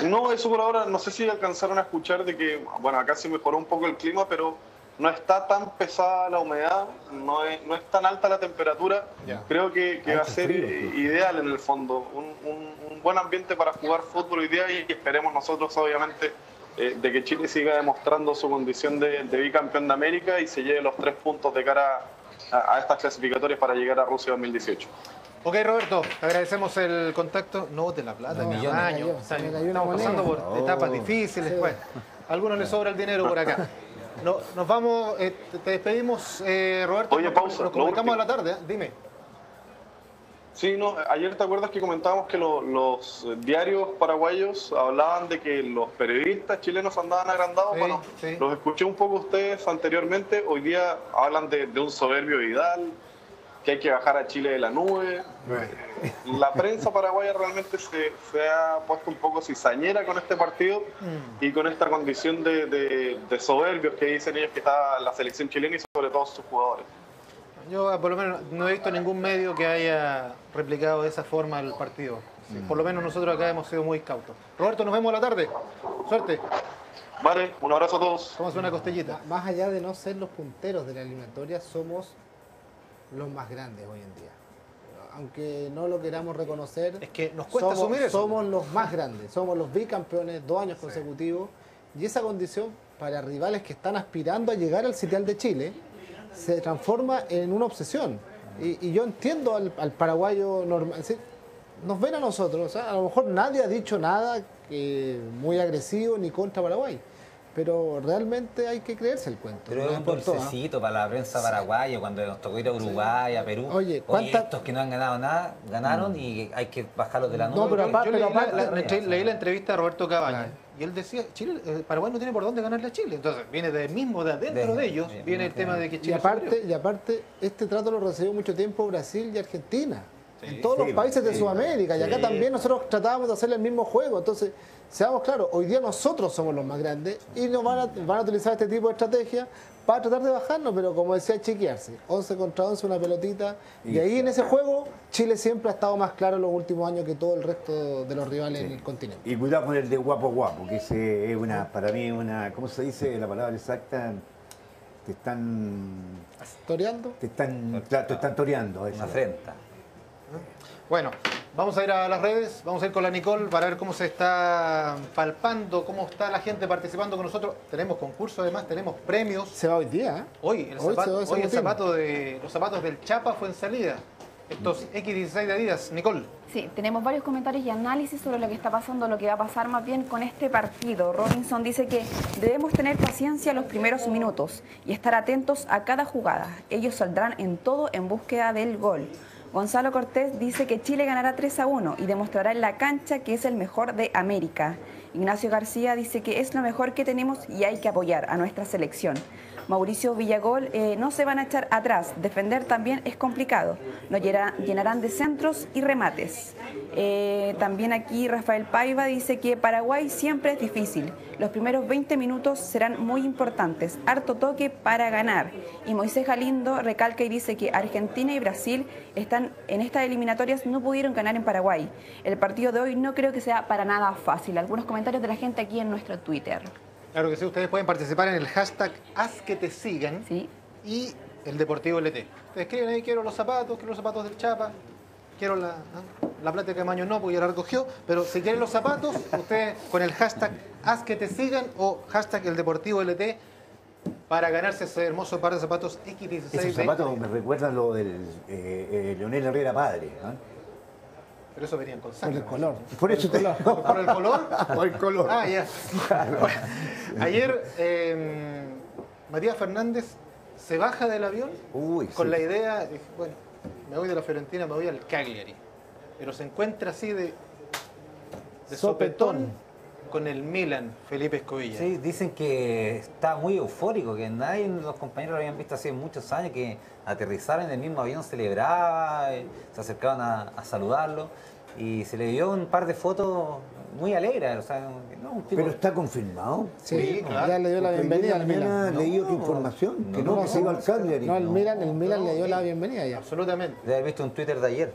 No, eso por ahora, no sé si alcanzaron a escuchar de que, bueno, acá se mejoró un poco el clima, pero no está tan pesada la humedad, no es, no es tan alta la temperatura. Creo que, va a ser ideal en el fondo. Un, buen ambiente para jugar fútbol hoy día y esperemos nosotros, obviamente, eh, de que Chile siga demostrando su condición de, bicampeón de América y se lleve los tres puntos de cara a, estas clasificatorias para llegar a Rusia 2018. Ok, Roberto, te agradecemos el contacto. No de la plata, no, año. Estamos pasando por etapas difíciles. Pues. A algunos les sobra el dinero por acá. No, nos vamos, eh, te despedimos, eh, Roberto. Oye, pausa. Nos comunicamos a la tarde, ¿eh? dime. Sí, no, ayer te acuerdas que comentábamos que los diarios paraguayos hablaban de que los periodistas chilenos andaban agrandados. bueno, los escuché un poco ustedes anteriormente. Hoy día hablan de, de un soberbio Vidal, que hay que bajar a Chile de la nube. La prensa paraguaya realmente se, ha puesto un poco cizañera con este partido mm. y con esta condición de, soberbios que dicen ellos que está la selección chilena y sobre todo sus jugadores. Yo por lo menos no he visto ningún medio que haya replicado de esa forma el partido. Mm. Por lo menos nosotros acá hemos sido muy cautos. Roberto, nos vemos a la tarde. Suerte. Vale, un abrazo a todos. Vamos a una costellita. Más allá de no ser los punteros de la eliminatoria, somos los más grandes hoy en día. Aunque no lo queramos reconocer, es que nos cuesta somos, asumir somos los más grandes, somos los bicampeones dos años consecutivos y esa condición para rivales que están aspirando a llegar al sitial de Chile se transforma en una obsesión. Y, yo entiendo al, paraguayo normal. Nos ven a nosotros, a lo mejor nadie ha dicho nada que muy agresivo ni contra Paraguay pero realmente hay que creerse el cuento. Pero es un dulcecito para la prensa paraguaya cuando nos tocó ir a Uruguay, a Perú. Oye, estos que no han ganado nada, ganaron y hay que bajarlos de la nube. No, pero aparte, yo leí, la, entrevista a Roberto Cabaña y él decía, Chile, eh, Paraguay no tiene por dónde ganarle a Chile. Entonces, viene del mismo, de adentro de, ellos, viene el tema de que Chile y aparte, y aparte, este trato lo recibió mucho tiempo Brasil y Argentina. En todos los países de Sudamérica. Y acá también nosotros tratábamos de hacer el mismo juego. Entonces, seamos claros, hoy día nosotros somos los más grandes y nos van a, van a utilizar este tipo de estrategia para tratar de bajarnos, pero como decía, chequearse. 11 contra 11, una pelotita. Y, ahí en ese juego, Chile siempre ha estado más claro en los últimos años que todo el resto de los rivales en el continente. Y cuidado con el de guapo guapo, que es una, para mí, una, ¿cómo se dice la palabra exacta? Te están... ¿Toreando? Te están, te están toreando. Una afrenta. Bueno, Vamos a ir a las redes, vamos a ir con la Nicole para ver cómo se está palpando, cómo está la gente participando con nosotros. Tenemos concurso además, tenemos premios. Se va hoy día, ¿eh? Hoy, el, Hoy zapato, hoy el zapato de los zapatos del Chapa fue en salida. Estos X16 de Adidas, Nicole. Sí, tenemos varios comentarios y análisis sobre lo que está pasando, lo que va a pasar más bien con este partido. Robinson dice que debemos tener paciencia los primeros minutos y estar atentos a cada jugada. Ellos saldrán en todo en búsqueda del gol. Gonzalo Cortés dice que Chile ganará 3 a 1 y demostrará en la cancha que es el mejor de América. Ignacio García dice que es lo mejor que tenemos y hay que apoyar a nuestra selección. Mauricio Villagol, eh, no se van a echar atrás, defender también es complicado, nos llena- llenarán de centros y remates. Eh, también aquí Rafael Paiva dice que Paraguay siempre es difícil, los primeros 20 minutos serán muy importantes, harto toque para ganar. Y Moisés Galindo recalca y dice que Argentina y Brasil están en estas eliminatorias no pudieron ganar en Paraguay. El partido de hoy no creo que sea para nada fácil. Algunos comentarios de la gente aquí en nuestro Twitter. Claro que sí, ustedes pueden participar en el hashtag Haz que te sigan ¿sí? y el Deportivo LT. Ustedes escriben ahí, quiero los zapatos, quiero los zapatos del Chapa, quiero la, la plata de Camaño no, porque ya la recogió, pero si quieren los zapatos, ustedes con el hashtag Haz que te sigan o hashtag el Deportivo LT para ganarse ese hermoso par de zapatos X16 Esos zapatos me recuerdan lo del eh, eh, Leonel Herrera padre. Pero eso venían con Por sangre. el color. Por eso te ¿Por el color? Por el color. Ah, ya. Bueno, ayer eh, Matías Fernández se baja del avión Uy, con sí. la idea, bueno, me voy de la Fiorentina, me voy al Cagliari. Pero se encuentra así de, de Sopetón. Con el Milan, Felipe Escobilla. Sí, dicen que está muy eufórico, que nadie de los compañeros lo habían visto hace muchos años, que aterrizaron en el mismo avión, celebraba, eh, se acercaban a, a saludarlo y se le dio un par de fotos muy alegres. O sea, no, un tipo- Pero está confirmado. Sí, Sí, claro. ya le dio la bienvenida al Milan. leí otra No, información, que no, no, no, que se iba al Cagliari. No, el Milan, el Milan No, le dio sí. la bienvenida ya. Absolutamente. de haber visto un Twitter de ayer.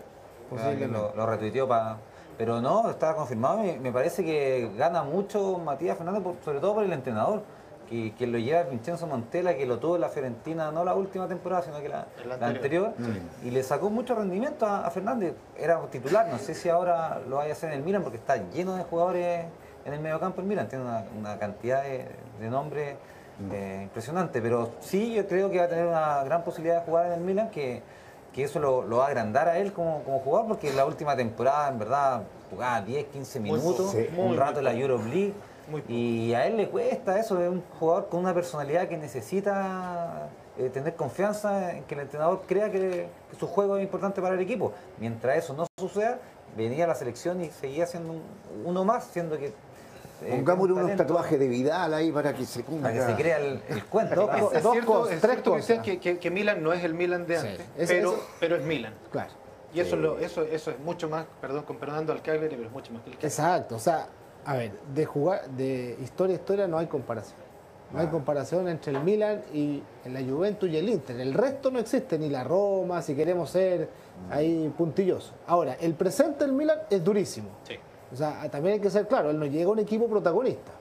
Posiblemente. Lo, lo retuiteó para. Pero no, estaba confirmado. Me, me parece que gana mucho Matías Fernández, por- sobre todo por el entrenador, que, que lo lleva Vincenzo Montella, que lo tuvo en la Fiorentina, no la última temporada, sino que la, anterior. anterior. Y le sacó mucho rendimiento a, a Fernández. Era titular, no sé si ahora lo vaya a hacer en el Milan, porque está lleno de jugadores en el mediocampo el Milan. Tiene una, una cantidad de, de nombres eh, impresionante. Pero sí, yo creo que va a tener una gran posibilidad de jugar en el Milan, que que eso lo, lo va a agrandar a él como, como jugador, porque en la última temporada, en verdad, jugaba 10, 15 Muy minutos, un muy, rato en la Europe League, y a él le cuesta eso, es un jugador con una personalidad que necesita eh, tener confianza en que el entrenador crea que, que su juego es importante para el equipo. Mientras eso no suceda, venía a la selección y seguía siendo un- uno más, siendo que... eh, Pongámosle un unos talento tatuajes de Vidal ahí para que se cumpla. Para que se crea el, el cuento. Dos Es dos cierto, cosas, es tres cosas. que, que- que Milan no es el Milan de Sí. antes, pero, eso- pero es Milan. Claro. Y eso, es lo- eso, eso es mucho más, perdón, con perdonando al Cagliari, pero es mucho más que el Cagliari. Exacto, o sea, a ver, de jugar, de historia a historia no hay comparación. No hay comparación entre el Milan y la Juventus y el Inter. El resto no existe, ni la Roma, si queremos ser ahí puntillosos. Ahora, el presente del Milan es durísimo. Sí. O sea, también hay que ser claro, él no llega a un equipo protagonista.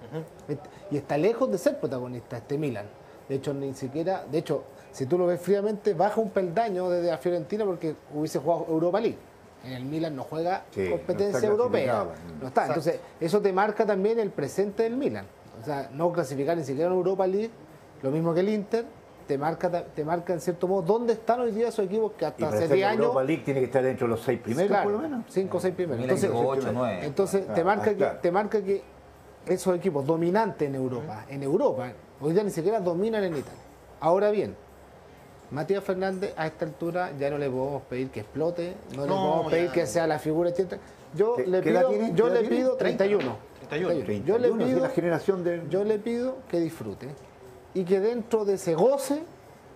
Y está lejos de ser protagonista este Milan. De hecho, ni siquiera, de hecho, si tú lo ves fríamente, baja un peldaño desde la Fiorentina porque hubiese jugado Europa League. En el Milan no juega Sí, competencia europea. No está. Entonces, eso te marca también el presente del Milan. O sea, no clasificar ni siquiera en Europa League, lo mismo que el Inter, te marca, te marca en cierto modo dónde están hoy día esos equipos que hasta hace estar 10 en años. Europa League tiene que estar dentro de los seis primeros, Claro, por lo menos. Cinco o seis primeros. Milan Entonces, llegó 8, 9. entonces te, Claro, marca claro. que, te marca que esos equipos dominantes en Europa, en Europa, hoy día ni siquiera dominan en Italia. Ahora bien, Matías Fernández a esta altura ya no le podemos pedir que explote, no, le No, podemos pedir ya. que sea la figura etcétera. Yo ¿Qué- le pido, tiene? yo ¿Qué edad le pido 30. 31. 31. Yo le 31, pido la generación de... yo le pido que disfrute y que dentro de ese goce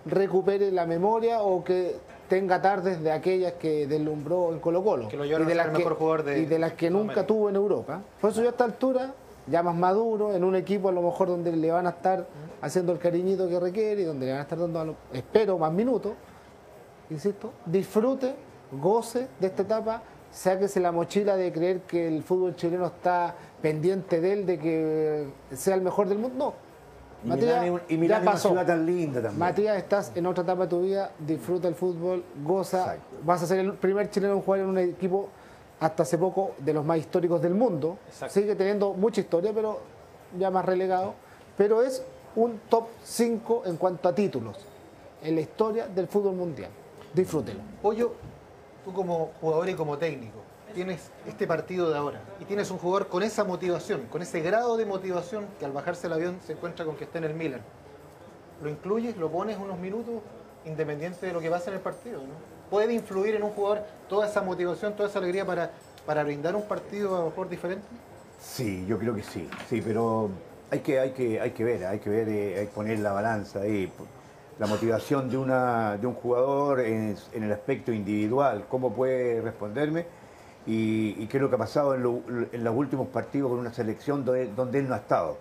recupere la memoria o que tenga tardes de aquellas que deslumbró en Colo Colo Que lo y de las el mejor jugador de y de las que nunca tuvo en Europa. Por eso yo a esta altura, ya más maduro, en un equipo a lo mejor donde le van a estar haciendo el cariñito que requiere y donde le van a estar dando, a lo- espero, más minutos, insisto, disfrute, goce de esta etapa, sáquese la mochila de creer que el fútbol chileno está pendiente de él, de que sea el mejor del mundo. No. Y Matías, Milán es un- y ya Milán es una pasó. ciudad tan linda también. Matías, estás en otra etapa de tu vida, disfruta el fútbol, goza, Exacto. vas a ser el primer chileno en jugar en un equipo hasta hace poco de los más históricos del mundo. Sigue teniendo mucha historia, pero ya más relegado. Pero es un top 5 en cuanto a títulos en la historia del fútbol mundial. Disfrútelo. Pollo, tú como jugador y como técnico, tienes este partido de ahora y tienes un jugador con esa motivación, con ese grado de motivación que al bajarse el avión se encuentra con que está en el Milan. ¿Lo incluyes, lo pones unos minutos independiente de lo que pasa en el partido? ¿no? ¿Puede influir en un jugador toda esa motivación, toda esa alegría para, para brindar un partido a lo mejor diferente? Sí, yo creo que sí, sí, pero hay que, hay que, hay que ver, hay que ver, eh, hay que poner la balanza ahí. La motivación de, una, de un jugador en, en el aspecto individual, cómo puede responderme y, y qué es lo que ha pasado en, lo- en los últimos partidos con una selección donde, donde él no ha estado.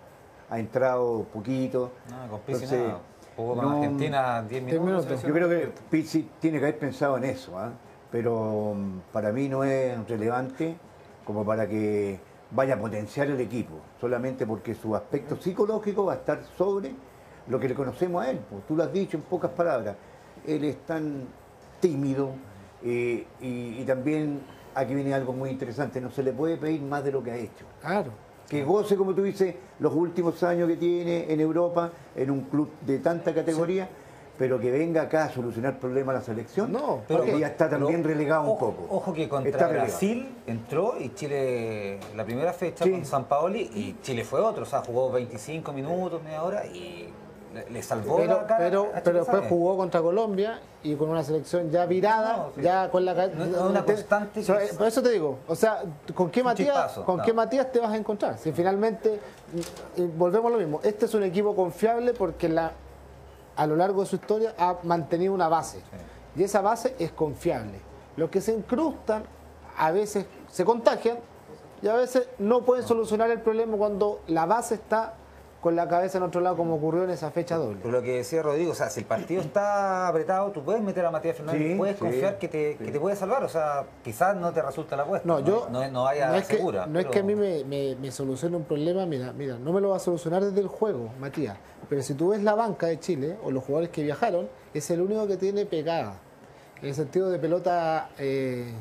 Ha entrado poquito. No, con Pizzi Entonces, nada. Jugó con no- Argentina 10 minutos. Yo creo que Pizzi tiene que haber pensado en eso, ¿ah? pero mm, para mí no es relevante como para que vaya a potenciar el equipo, solamente porque su aspecto psicológico va a estar sobre lo que le conocemos a él. pues. Tú lo has dicho en pocas palabras, él es tan tímido eh, y, y también aquí viene algo muy interesante, no se le puede pedir más de lo que ha hecho Claro. que goce, como tú dices, los últimos años que tiene en Europa, en un club de tanta categoría, pero que venga acá a solucionar problemas a la selección, No, porque ya está pero también relegado un poco. Ojo que contra Está relegado. Brasil entró y Chile la primera fecha Sí. con San Paoli y Chile fue otro, o sea, jugó 25 minutos, media hora y le, salvó Pero, la cara pero, después ¿sabes? jugó contra Colombia y con una selección ya virada, No, sí. ya con la No, una te- constante que- Por eso te digo, o sea, ¿con qué Matías, chispazo, con no. qué Matías te vas a encontrar? Si finalmente y- y volvemos a lo mismo, este es un equipo confiable porque la, a lo largo de su historia ha mantenido una base y esa base es confiable. Los que se incrustan a veces se contagian y a veces no pueden solucionar el problema cuando la base está con la cabeza en otro lado como ocurrió en esa fecha doble. Pero lo que decía Rodrigo, o sea, si el partido está apretado, tú puedes meter a Matías Fernández, Sí, puedes sí, confiar que te, que te puede salvar, o sea, quizás no te resulta la apuesta. No, yo. no, no vaya no es que, segura. no es que a mí me, me, me solucione un problema, mira, mira, no me lo va a solucionar desde el juego, Matías. Pero si tú ves la banca de Chile o los jugadores que viajaron, es el único que tiene pegada. En el sentido de pelota. eh,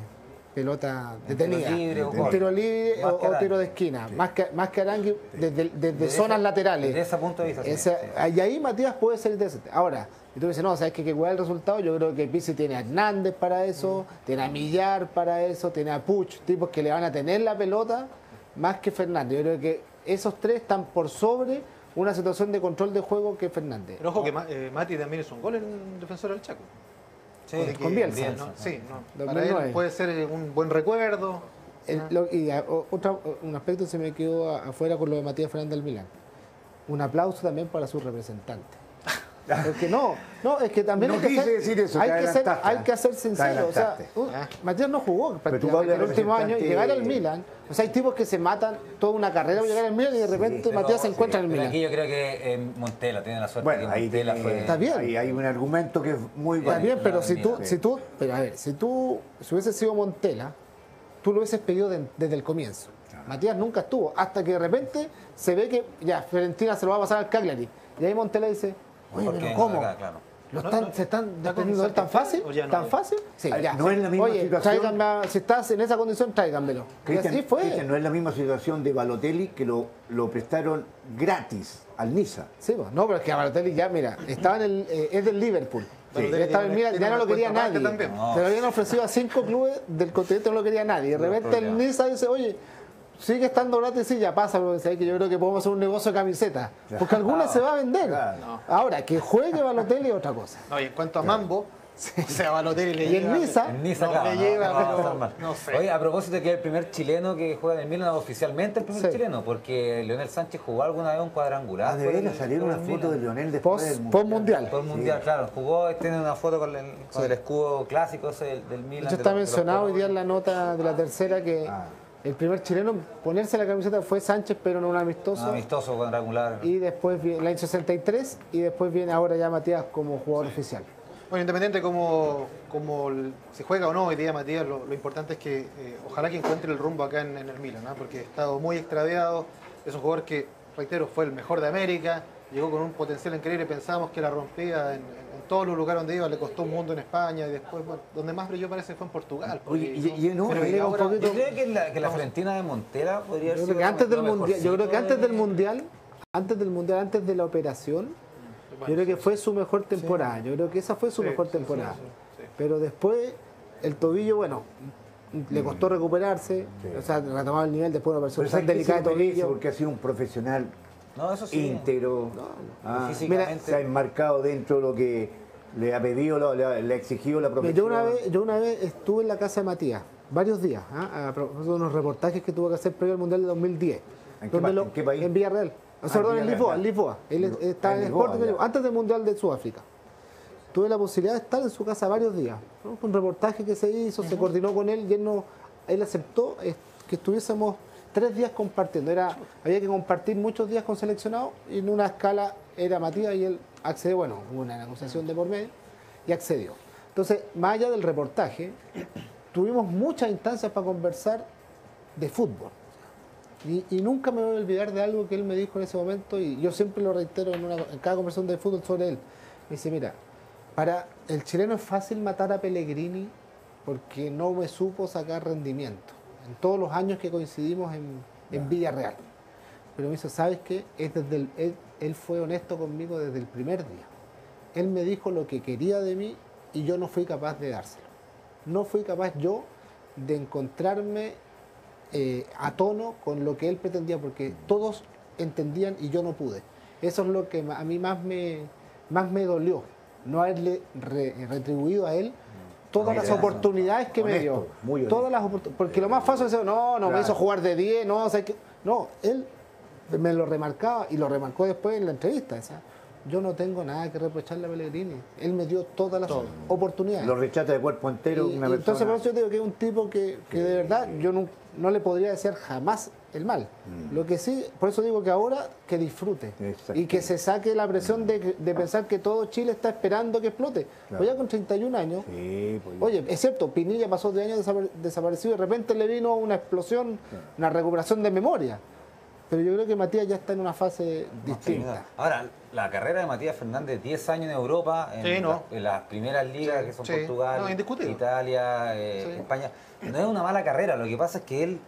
pelota detenida. libre o tiro libre o, o tiro de esquina. Más, que, más que Arangui desde, desde Desde zonas ese- laterales. desde ese punto de vista, sí, Esa- sí. Y ahí Matías puede ser interesante. Ahora, y tú dices, no, sabes que que el resultado. Yo creo que Pizzi tiene a Hernández para eso, tiene a Millar para eso, tiene a Puch, tipos que le van a tener la pelota más que Fernández. Yo creo que esos tres están por sobre una situación de control de juego que Fernández. Pero ojo que eh, Mati también es un gol en defensor del Chaco. Sí, De que- con Bielsa. Bielsa, ¿no? sí. Sí, no. 2009. para él puede ser un buen recuerdo. El- lo- y a- o- otra- un aspecto se me quedó afuera con lo de Matías Fernández del Milán. Un aplauso también para su representante. Porque no, no, es que también No hay que ser, decir eso, hay, que ser, adelantaste, hay que ser Te sincero. O sea, un- Ah. Matías no jugó prácticamente el último año y llegar al Milan. O sea, hay tipos que se matan toda una carrera para llegar al Milan y de repente Matías se sí, encuentra en el Milan. Aquí yo creo que eh, Montela tiene la suerte Bueno, que ahí Montela tiene- fue... Está bien. Ahí hay un argumento que es muy Está bueno. bien, pero si tú, Sí. si tú, pero a ver, si tú, si hubiese sido Montela, tú lo hubieses pedido de- desde el comienzo. Matías nunca estuvo, hasta que de repente se ve que ya Fiorentina se lo va a pasar al Cagliari. Y ahí Montela dice, oye, ¿Por qué pero no ¿cómo? acá? Claro. ¿Lo No, están- no, ¿Se están ¿ya dependiendo de él tan fácil? o ya no? ¿Tan fácil? Sí, Ay, ya. no es la misma Oye, situación. a- si estás en esa condición, tráiganmelo. Y Cristian, así fue. Cristian, no es la misma situación de Balotelli que lo, lo prestaron gratis al Niza. Sí, pues, no, pero es que a Balotelli ya, mira, estaba en el, eh, es del Liverpool. Ya estaba tiene ya no lo quería nadie. Se lo habían ofrecido a cinco clubes del continente, no lo quería nadie. De repente el. Niza dice, oye, sigue estando gratis, sí, ya pasa, porque sabes que yo creo que podemos hacer un negocio de camisetas. Porque alguna se va a vender. Claro. Ahora, que juegue Balotelli es otra cosa. No, y en cuanto a Mambo, o sea, Balotelli le Y el lleva- Niza, En Niza, No, claro, le no, lleva, no pero- estar mal. no sé. Oye, a propósito que es el primer chileno que juega en el Milan, oficialmente el primer Sí. chileno, porque Leonel Sánchez jugó alguna vez un cuadrangular. Ah, de por el- veras, salieron por una foto de. Leonel después post, del post mundial. El mundial, claro. Jugó, tiene una foto con el, con el escudo clásico ese del, del De Milan. hecho, de está los- de los mencionado hoy día en la nota de la tercera que Ah. El primer chileno en ponerse la camiseta fue Sánchez, pero no un amistoso. Un amistoso cuadrangular. Y después viene el año 63 y después viene ahora ya Matías como jugador oficial. Bueno, independiente como, como se juega o no hoy día Matías, lo, lo importante es que eh, ojalá que encuentre el rumbo acá en, en el Milan, ¿no? porque ha estado muy extraviado, es un jugador que, reitero, fue el mejor de América, llegó con un potencial increíble, pensábamos que la rompía en, en todos los lugares donde iba le costó un mundo en España y después, bueno, donde más brilló parece fue en Portugal. porque Oye, y- y no, pero y ahora- un poquito- Yo creo que la, que la Fiorentina de Montera podría Yo sido creo que antes del mundial, yo creo que antes del de- mundial, antes del mundial, antes de la operación, yo creo que fue su mejor temporada. Yo creo que esa fue su Sí, mejor temporada. sí, sí. Pero después el tobillo, bueno, le costó recuperarse, o sea, retomaba el nivel después de una Pero operación ¿sabes tan qué se delicada de tobillo. Porque ha sido un profesional No, eso sí. íntegro. Ah, físicamente. se ha enmarcado dentro de lo que le ha pedido, lo- le ha, le ha exigido la Mira, profesión. Yo una, vez, yo una vez estuve en la casa de Matías, varios días, ¿ah? a propósito de unos reportajes que tuvo que hacer previo al Mundial de 2010. ¿En qué pa- en qué país? En Villarreal. O sea, Ah, en perdón, en Lisboa, en Lisboa. Él es- está En en Lisboa, Sporting antes del Mundial de Sudáfrica. Tuve la posibilidad de estar en su casa varios días. ¿no? Un reportaje que se hizo, se coordinó con él y él, no, él aceptó eh, que estuviésemos tres días compartiendo. Era, había que compartir muchos días con seleccionados y en una escala era Matías y él accedió, bueno, hubo una negociación de por medio y accedió. Entonces, más allá del reportaje, tuvimos muchas instancias para conversar de fútbol. Y, nunca me voy a olvidar de algo que él me dijo en ese momento y yo siempre lo reitero en, en cada conversación de fútbol sobre él. Me dice, mira, para el chileno es fácil matar a Pellegrini porque no me supo sacar rendimiento en todos los años que coincidimos en, en Villarreal. Pero me dice, ¿sabes qué? Es desde el- él, él fue honesto conmigo desde el primer día. Él me dijo lo que quería de mí y yo no fui capaz de dárselo. No fui capaz yo de encontrarme eh, a tono con lo que él pretendía, porque todos entendían y yo no pude. Eso es lo que a mí más me, más me dolió, no haberle re- retribuido a él todas las oportunidades que me dio. Muy todas las Porque lo más fácil es decir, no, no me hizo jugar de 10, no, o sea, que, no, él me lo remarcaba y lo remarcó después en la entrevista. o sea, yo no tengo nada que reprocharle a Pellegrini. Él me dio todas las oportunidades. Lo rechaza de cuerpo entero Y- una y entonces por eso yo digo que es un tipo que, que de verdad yo no, no le podría desear jamás el mal. Mm. Lo que sí, por eso digo que ahora que disfrute y que se saque la presión de, pensar que todo Chile está esperando que explote. Claro. Pues ya con 31 años, Sí, pues, oye, es cierto, Pinilla pasó de años desapare- desaparecido y de repente le vino una explosión, una recuperación de memoria. Pero yo creo que Matías ya está en una fase distinta. Ahora, la carrera de Matías Fernández, 10 años en Europa, en, Sí, no. las, en las primeras ligas Sí, que son sí. Portugal, No. Italia, eh, Sí. España, no es una mala carrera. Lo que pasa es que él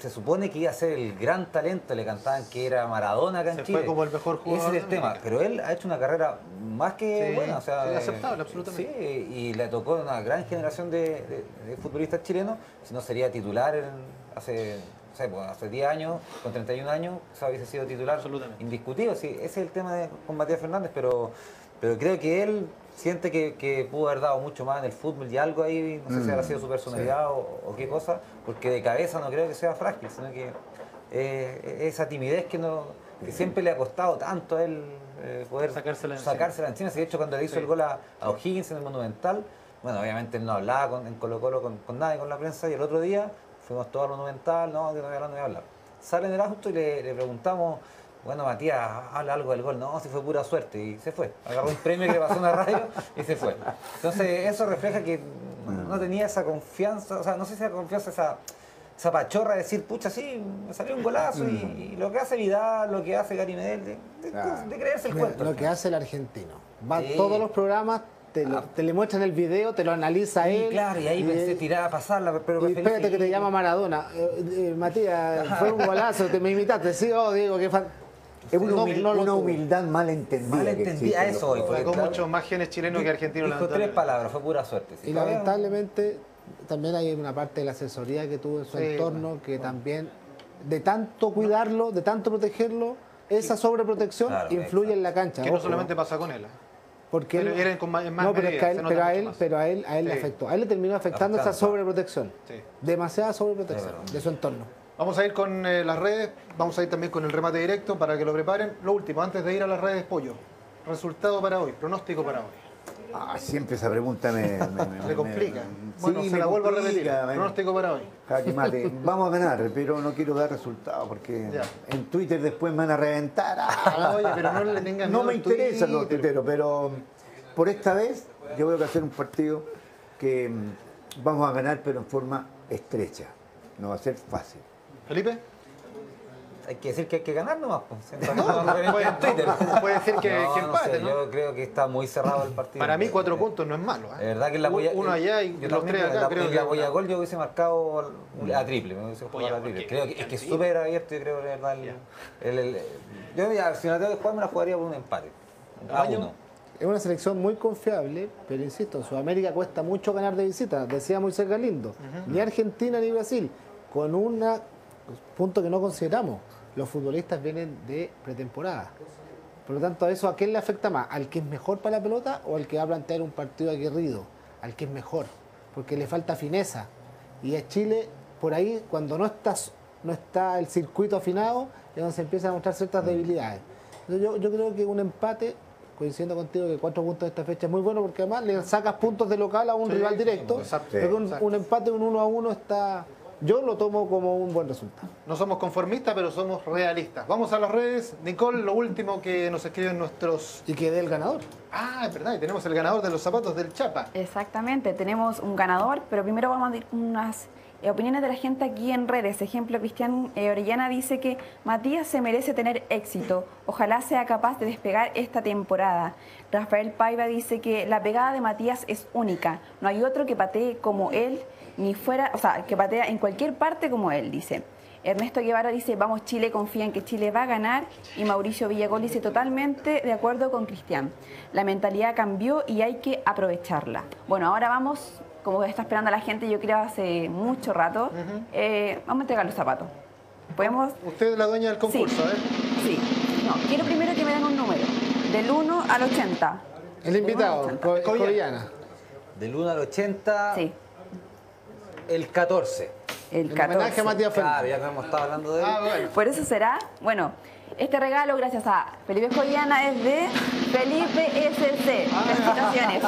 se supone que iba a ser el gran talento, le cantaban que era Maradona acá en Se Chile. fue como el mejor jugador Ese es el tema. Pero él ha hecho una carrera más que Sí, buena. O sea, sí, eh, aceptable, absolutamente. Sí, y le tocó una gran generación de, de- de futbolistas chilenos. Si no sería titular en- hace, pues, hace 10 años, con 31 años, o sea, hubiese sido titular indiscutido. Sí, ese es el tema de- con Matías Fernández, pero, pero creo que él siente que, que pudo haber dado mucho más en el fútbol y algo ahí, no sé si habrá sido su personalidad o, o qué cosa, porque de cabeza no creo que sea frágil, sino que eh, esa timidez que no que siempre le ha costado tanto a él eh, poder Sacársela encima. sacársela encima. Sí, De hecho, cuando le hizo el gol a, a O'Higgins en el Monumental, bueno, obviamente él no hablaba con, en Colo Colo con, con nadie, con la prensa, y el otro día fuimos todos al Monumental, no, que no voy a hablar, no voy a hablar. Sale en el auto y le, le preguntamos, bueno, Matías, habla algo del gol. No, si fue pura suerte. Y se fue. Agarró un premio que le pasó en la radio y se fue. Entonces, eso refleja que no tenía esa confianza, o sea, no sé si esa confianza, esa, esa pachorra de decir, pucha, sí, me salió un golazo y, y lo que hace Vidal, lo que hace Gary Medel, de, de- Claro. de creerse el cuento. lo que hace el argentino. Va Sí. todos los programas, te, lo- te le muestran el video, te lo analiza Sí, él. claro, y ahí pensé tirar a pasarla, pero Y espérate que te llama Maradona. Eh, eh, Matías, fue un golazo, te me imitaste. Sí, oh, digo, que fan... Es una, No, humil- no lo una humildad mal entendida. Mal que entendida, existe en los eso hoy. Sacó claro. muchos más genes chilenos que argentinos. Dijo tres palabras, fue pura suerte. sí. Y lamentablemente también hay una parte de la asesoría que tuvo en su Sí, entorno que también, de tanto cuidarlo, de tanto protegerlo, esa sobreprotección Claro, influye en la cancha. Que no solamente pasa con él. ¿eh? porque pero él- eran con más- en más no, pero es medida, que a él, pero a él, más. pero a él, a él le afectó. A él le terminó afectando esa sobreprotección. Sí. Demasiada sobreprotección de su entorno. Vamos a ir con eh, las redes, vamos a ir también con el remate directo para que lo preparen. Lo último, antes de ir a las redes, Pollo. Resultado para hoy, pronóstico para hoy. Ah, siempre esa pregunta me, me- me- Le complica. me- bueno, sí, se me la vuelvo a repetir. Pronóstico para hoy. Jaque mate. Vamos a ganar, pero no quiero dar resultados porque Ya. en Twitter después me van a reventar. Ah, oye, pero no le tengas No me interesan los tuiteros, pero por esta vez yo veo que hacer un partido que mm, vamos a ganar, pero en forma estrecha. No va a ser fácil. Felipe, hay que decir que hay que ganar nomás. Pues. No, puede, en Twitter. puede decir que, No, que no empate, sé, ¿no? Yo creo que está muy cerrado el partido. Para mí cuatro Eh, puntos no es malo. ¿eh? De verdad que la polla, Uno allá y yo los tres creo, acá. en la, creo en que la polla gol yo hubiese marcado a triple, me hubiese jugado a triple. Creo que es que es súper abierto y creo que de verdad el, el- el- yo ya, si no tengo que jugar me la jugaría por un empate. A uno. Es una selección muy confiable, pero insisto, en Sudamérica cuesta mucho ganar de visita, decía Moisés Galindo. Ni Argentina ni Brasil, con un punto que no consideramos. Los futbolistas vienen de pretemporada. Por lo tanto, ¿a eso a quién le afecta más? ¿Al que es mejor para la pelota o al que va a plantear un partido aguerrido? Al que es mejor, porque le falta fineza. Y a Chile, por ahí, cuando no está, no está el circuito afinado, es donde se empiezan a mostrar ciertas debilidades. Entonces, yo, yo creo que un empate, coincidiendo contigo que cuatro puntos de esta fecha es muy bueno, porque además le sacas puntos de local a un Sí, rival directo. exacto. Un, empate, un uno a uno está... Yo lo tomo como un buen resultado. No somos conformistas, pero somos realistas. Vamos a las redes. Nicole, lo último que nos escriben nuestros... Y que dé el ganador. Ah, es verdad, y tenemos el ganador de los zapatos del Chapa. Exactamente, tenemos un ganador, pero primero vamos a dar unas eh, opiniones de la gente aquí en redes. Ejemplo, Cristian eh, Orellana dice que Matías se merece tener éxito. Ojalá sea capaz de despegar esta temporada. Rafael Paiva dice que la pegada de Matías es única. No hay otro que patee como él, ni fuera, o sea, que patea en cualquier parte como él, dice. Ernesto Guevara dice, vamos Chile, confía en que Chile va a ganar. Y Mauricio Villagol dice, totalmente de acuerdo con Cristian. La mentalidad cambió y hay que aprovecharla. Bueno, ahora vamos, como está esperando la gente, yo creo hace mucho rato, eh, vamos a entregar los zapatos. ¿Podemos? Usted es la dueña del concurso, sí. ¿eh? Sí. No, quiero primero que me den un número. Del 1 al 80. El invitado, 1 al 80. Co- Covillana. Covillana. Del 1 al 80, Sí, el 14. el En homenaje a 14. Matías Claro, Fernández. ya que hemos estado hablando de él. Ah, bueno. Por eso será, bueno, este regalo gracias a Felipe Escoviana es de Felipe SC. Felicitaciones.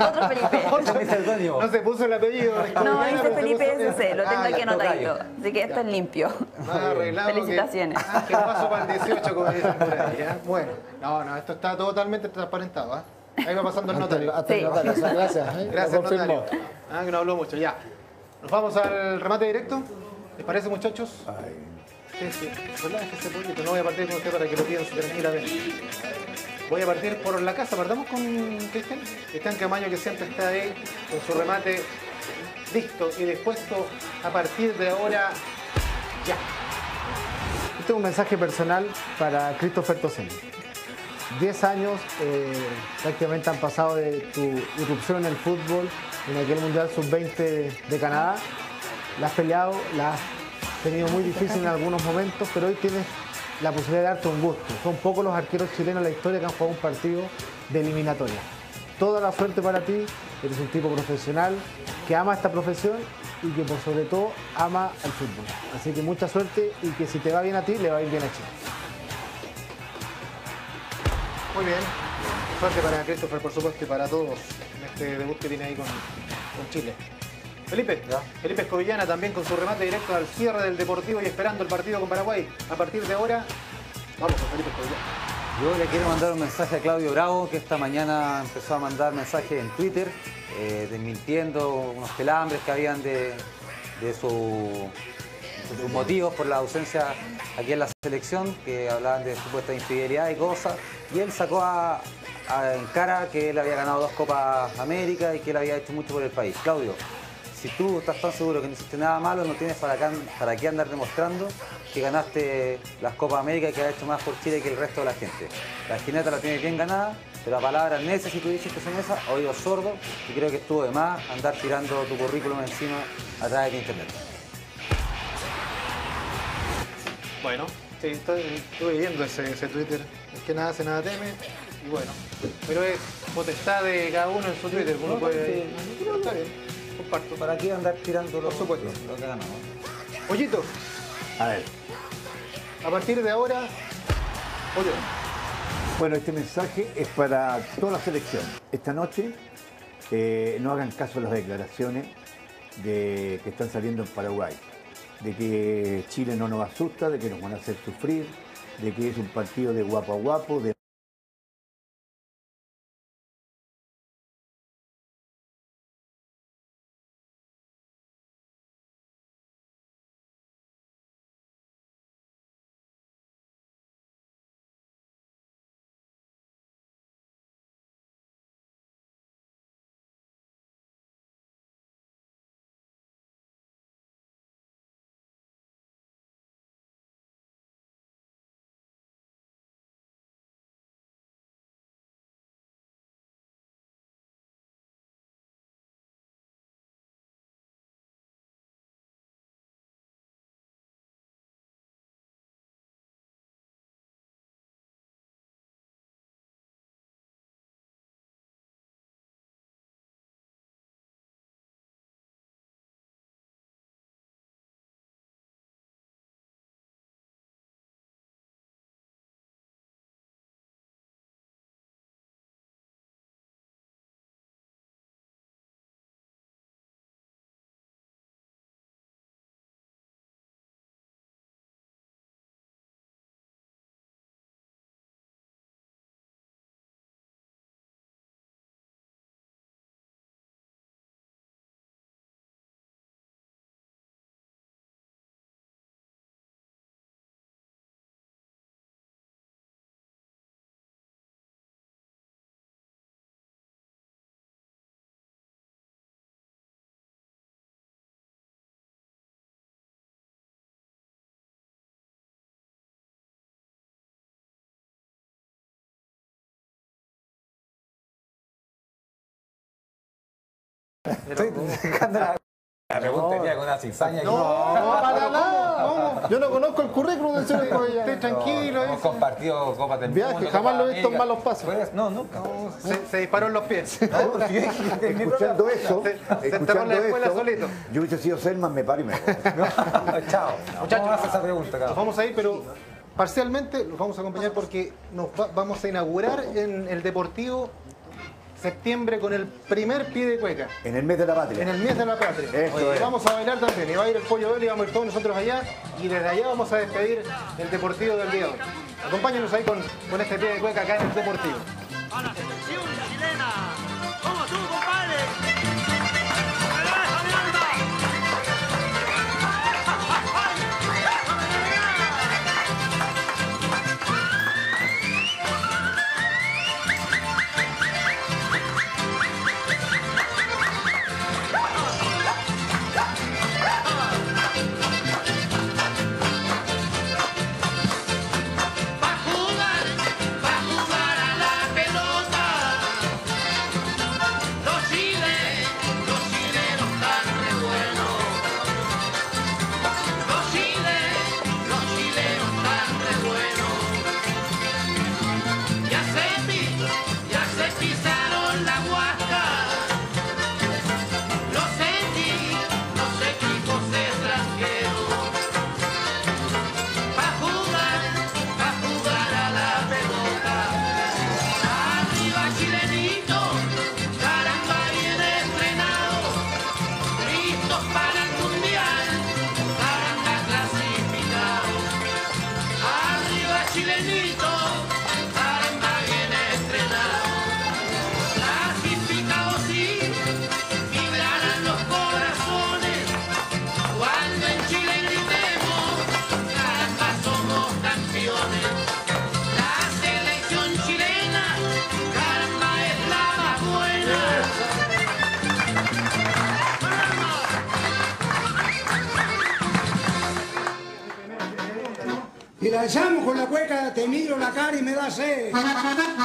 Otro Felipe. Mi seudónimo. No se puso el apellido. No, dice Felipe SC, lo tengo Ah, aquí anotadito. Así que esto es limpio. Más arreglado que- Felicitaciones. Ah, que paso para el 18, como dicen por ahí. ¿eh? Bueno, no, no, esto está totalmente transparentado. ¿ah? Ahí va pasando el notario. Hasta, Gracias. ¿eh? Gracias, notario. Ah, que no habló mucho. Ya. Nos vamos al remate directo. ¿Les parece, muchachos? Ay. Sí, sí. ¿Verdad? Es que no voy a partir con usted para que lo piense tranquilamente. Voy a partir por la casa. Partamos con Cristian. Cristian Camaño que siempre está ahí con su remate listo y dispuesto a partir de ahora ya. Este es un mensaje personal para Christopher Tosen. 10 años eh, prácticamente han pasado de tu irrupción en el fútbol, en aquel Mundial Sub-20 de Canadá. La has peleado, la has tenido muy difícil en algunos momentos, pero hoy tienes la posibilidad de darte un gusto. Son pocos los arqueros chilenos en la historia que han jugado un partido de eliminatoria. Toda la suerte para ti, eres un tipo profesional que ama esta profesión y que por sobre todo ama al fútbol. Así que mucha suerte y que si te va bien a ti, le va a ir bien a Chile. Muy bien. Suerte para Christopher, por supuesto, y para todos en este debut que tiene ahí con, con Chile. Felipe, Ya. Felipe Escobillana también con su remate directo al cierre del Deportivo y esperando el partido con Paraguay. A partir de ahora, vamos con Felipe Escobillana. Yo le quiero mandar un mensaje a Claudio Bravo, que esta mañana empezó a mandar mensajes en Twitter, eh, desmintiendo unos pelambres que habían de, de su- motivos por la ausencia aquí en la selección, que hablaban de supuesta infidelidad y cosas. Y él sacó a, a- en cara que él había ganado dos Copas América y que él había hecho mucho por el país. Claudio, si tú estás tan seguro que no hiciste nada malo, no tienes para, acá- para qué andar demostrando que ganaste las Copas América y que has hecho más por Chile que el resto de la gente. La jineta la tienes bien ganada, pero la palabra neces, si tú dijiste son esas, oído sordo, y creo que estuvo de más andar tirando tu currículum encima a través de internet. Bueno, sí, estoy, estuve viendo ese, ese Twitter. Es que nada hace, nada teme. Y bueno, pero es potestad de cada uno en su Twitter. Uno No, puede. sí. No, está bien, comparto. ¿Para qué andar tirando lo, Por supuesto. lo que ganamos? Ollito, A ver, a partir de ahora. Oye, bueno, este mensaje es para toda la selección. Esta noche eh, no hagan caso a las declaraciones de, que están saliendo en Paraguay, de que Chile no nos asusta, de que nos van a hacer sufrir, de que es un partido de guapo a guapo, de Estoy dejando la, la pregunta mía con una cizaña. No, para nada. Yo no conozco el currículum del señor Escobar. Esté tranquilo. Hemos compartido Copas del Viaje, Mundo. jamás lo he visto en malos pasos. No, nunca. no. Se, se disparó en los pies. No, Escuchando eso, Se- enterró en escuchando la escuela eso, solito. yo hubiese sido Selman, me paro y me voy. Chao. ¿Cómo haces esa pregunta, Nos vamos a ir, pero parcialmente los vamos a acompañar porque nos va- vamos a inaugurar en el Deportivo septiembre con el primer pie de cueca. En el mes de la patria. En el mes de la patria. Eso Y es. vamos a bailar también. Y va a ir el pollo Beli, vamos a ir todos nosotros allá. Y desde allá vamos a despedir el Deportivo del día de hoy. Acompáñenos ahí con, con este pie de cueca acá en el Deportivo. a la selección chilena. Como tú, cara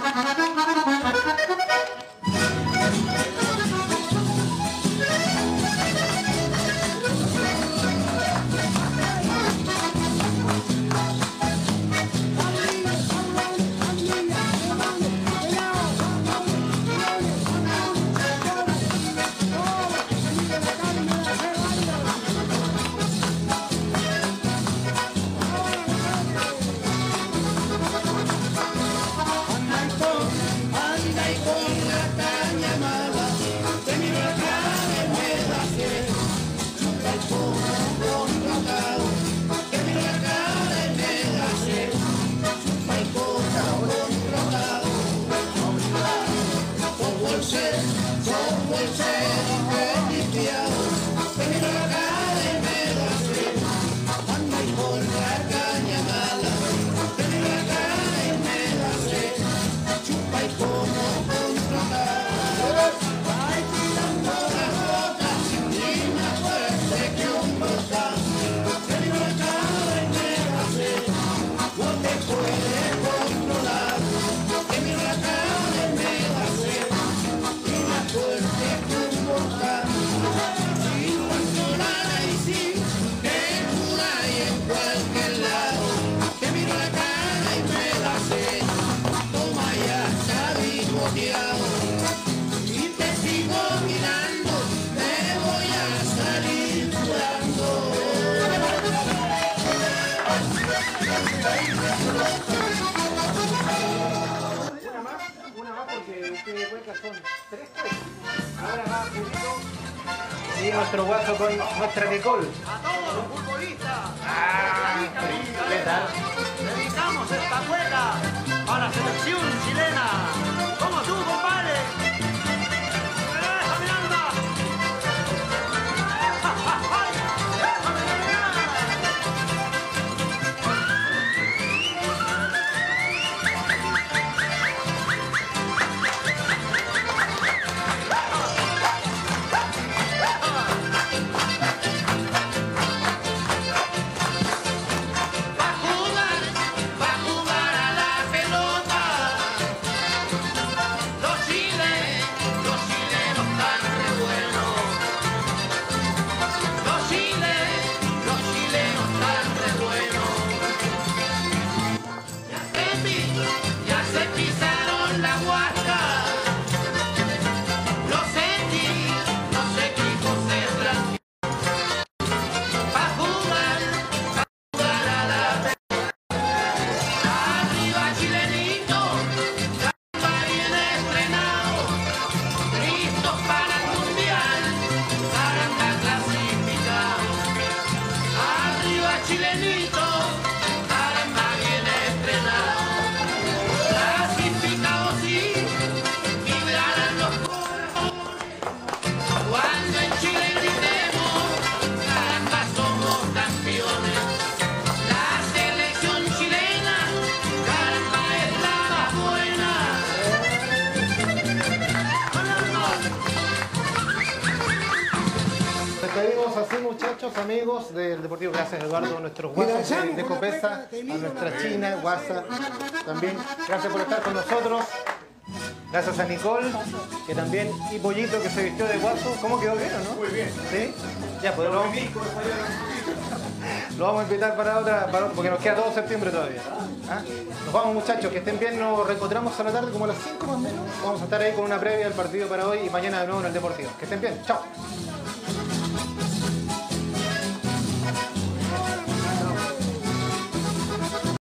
Gracias, Eduardo, a nuestros guasos de, de Copesa, a nuestra China, Guasa, también. Gracias por estar con nosotros. Gracias a Nicole, que también, y Pollito, que se vistió de guaso. ¿Cómo quedó bien o no? Muy bien. ¿Sí? Ya, pues lo vamos, lo vamos a invitar para otra, para- porque nos queda todo septiembre todavía. ¿Ah? Nos vamos, muchachos, que estén bien. Nos reencontramos a la tarde, como a las 5 más o menos. Vamos a estar ahí con una previa del partido para hoy y mañana de nuevo en el Deportivo. Que estén bien. Chao.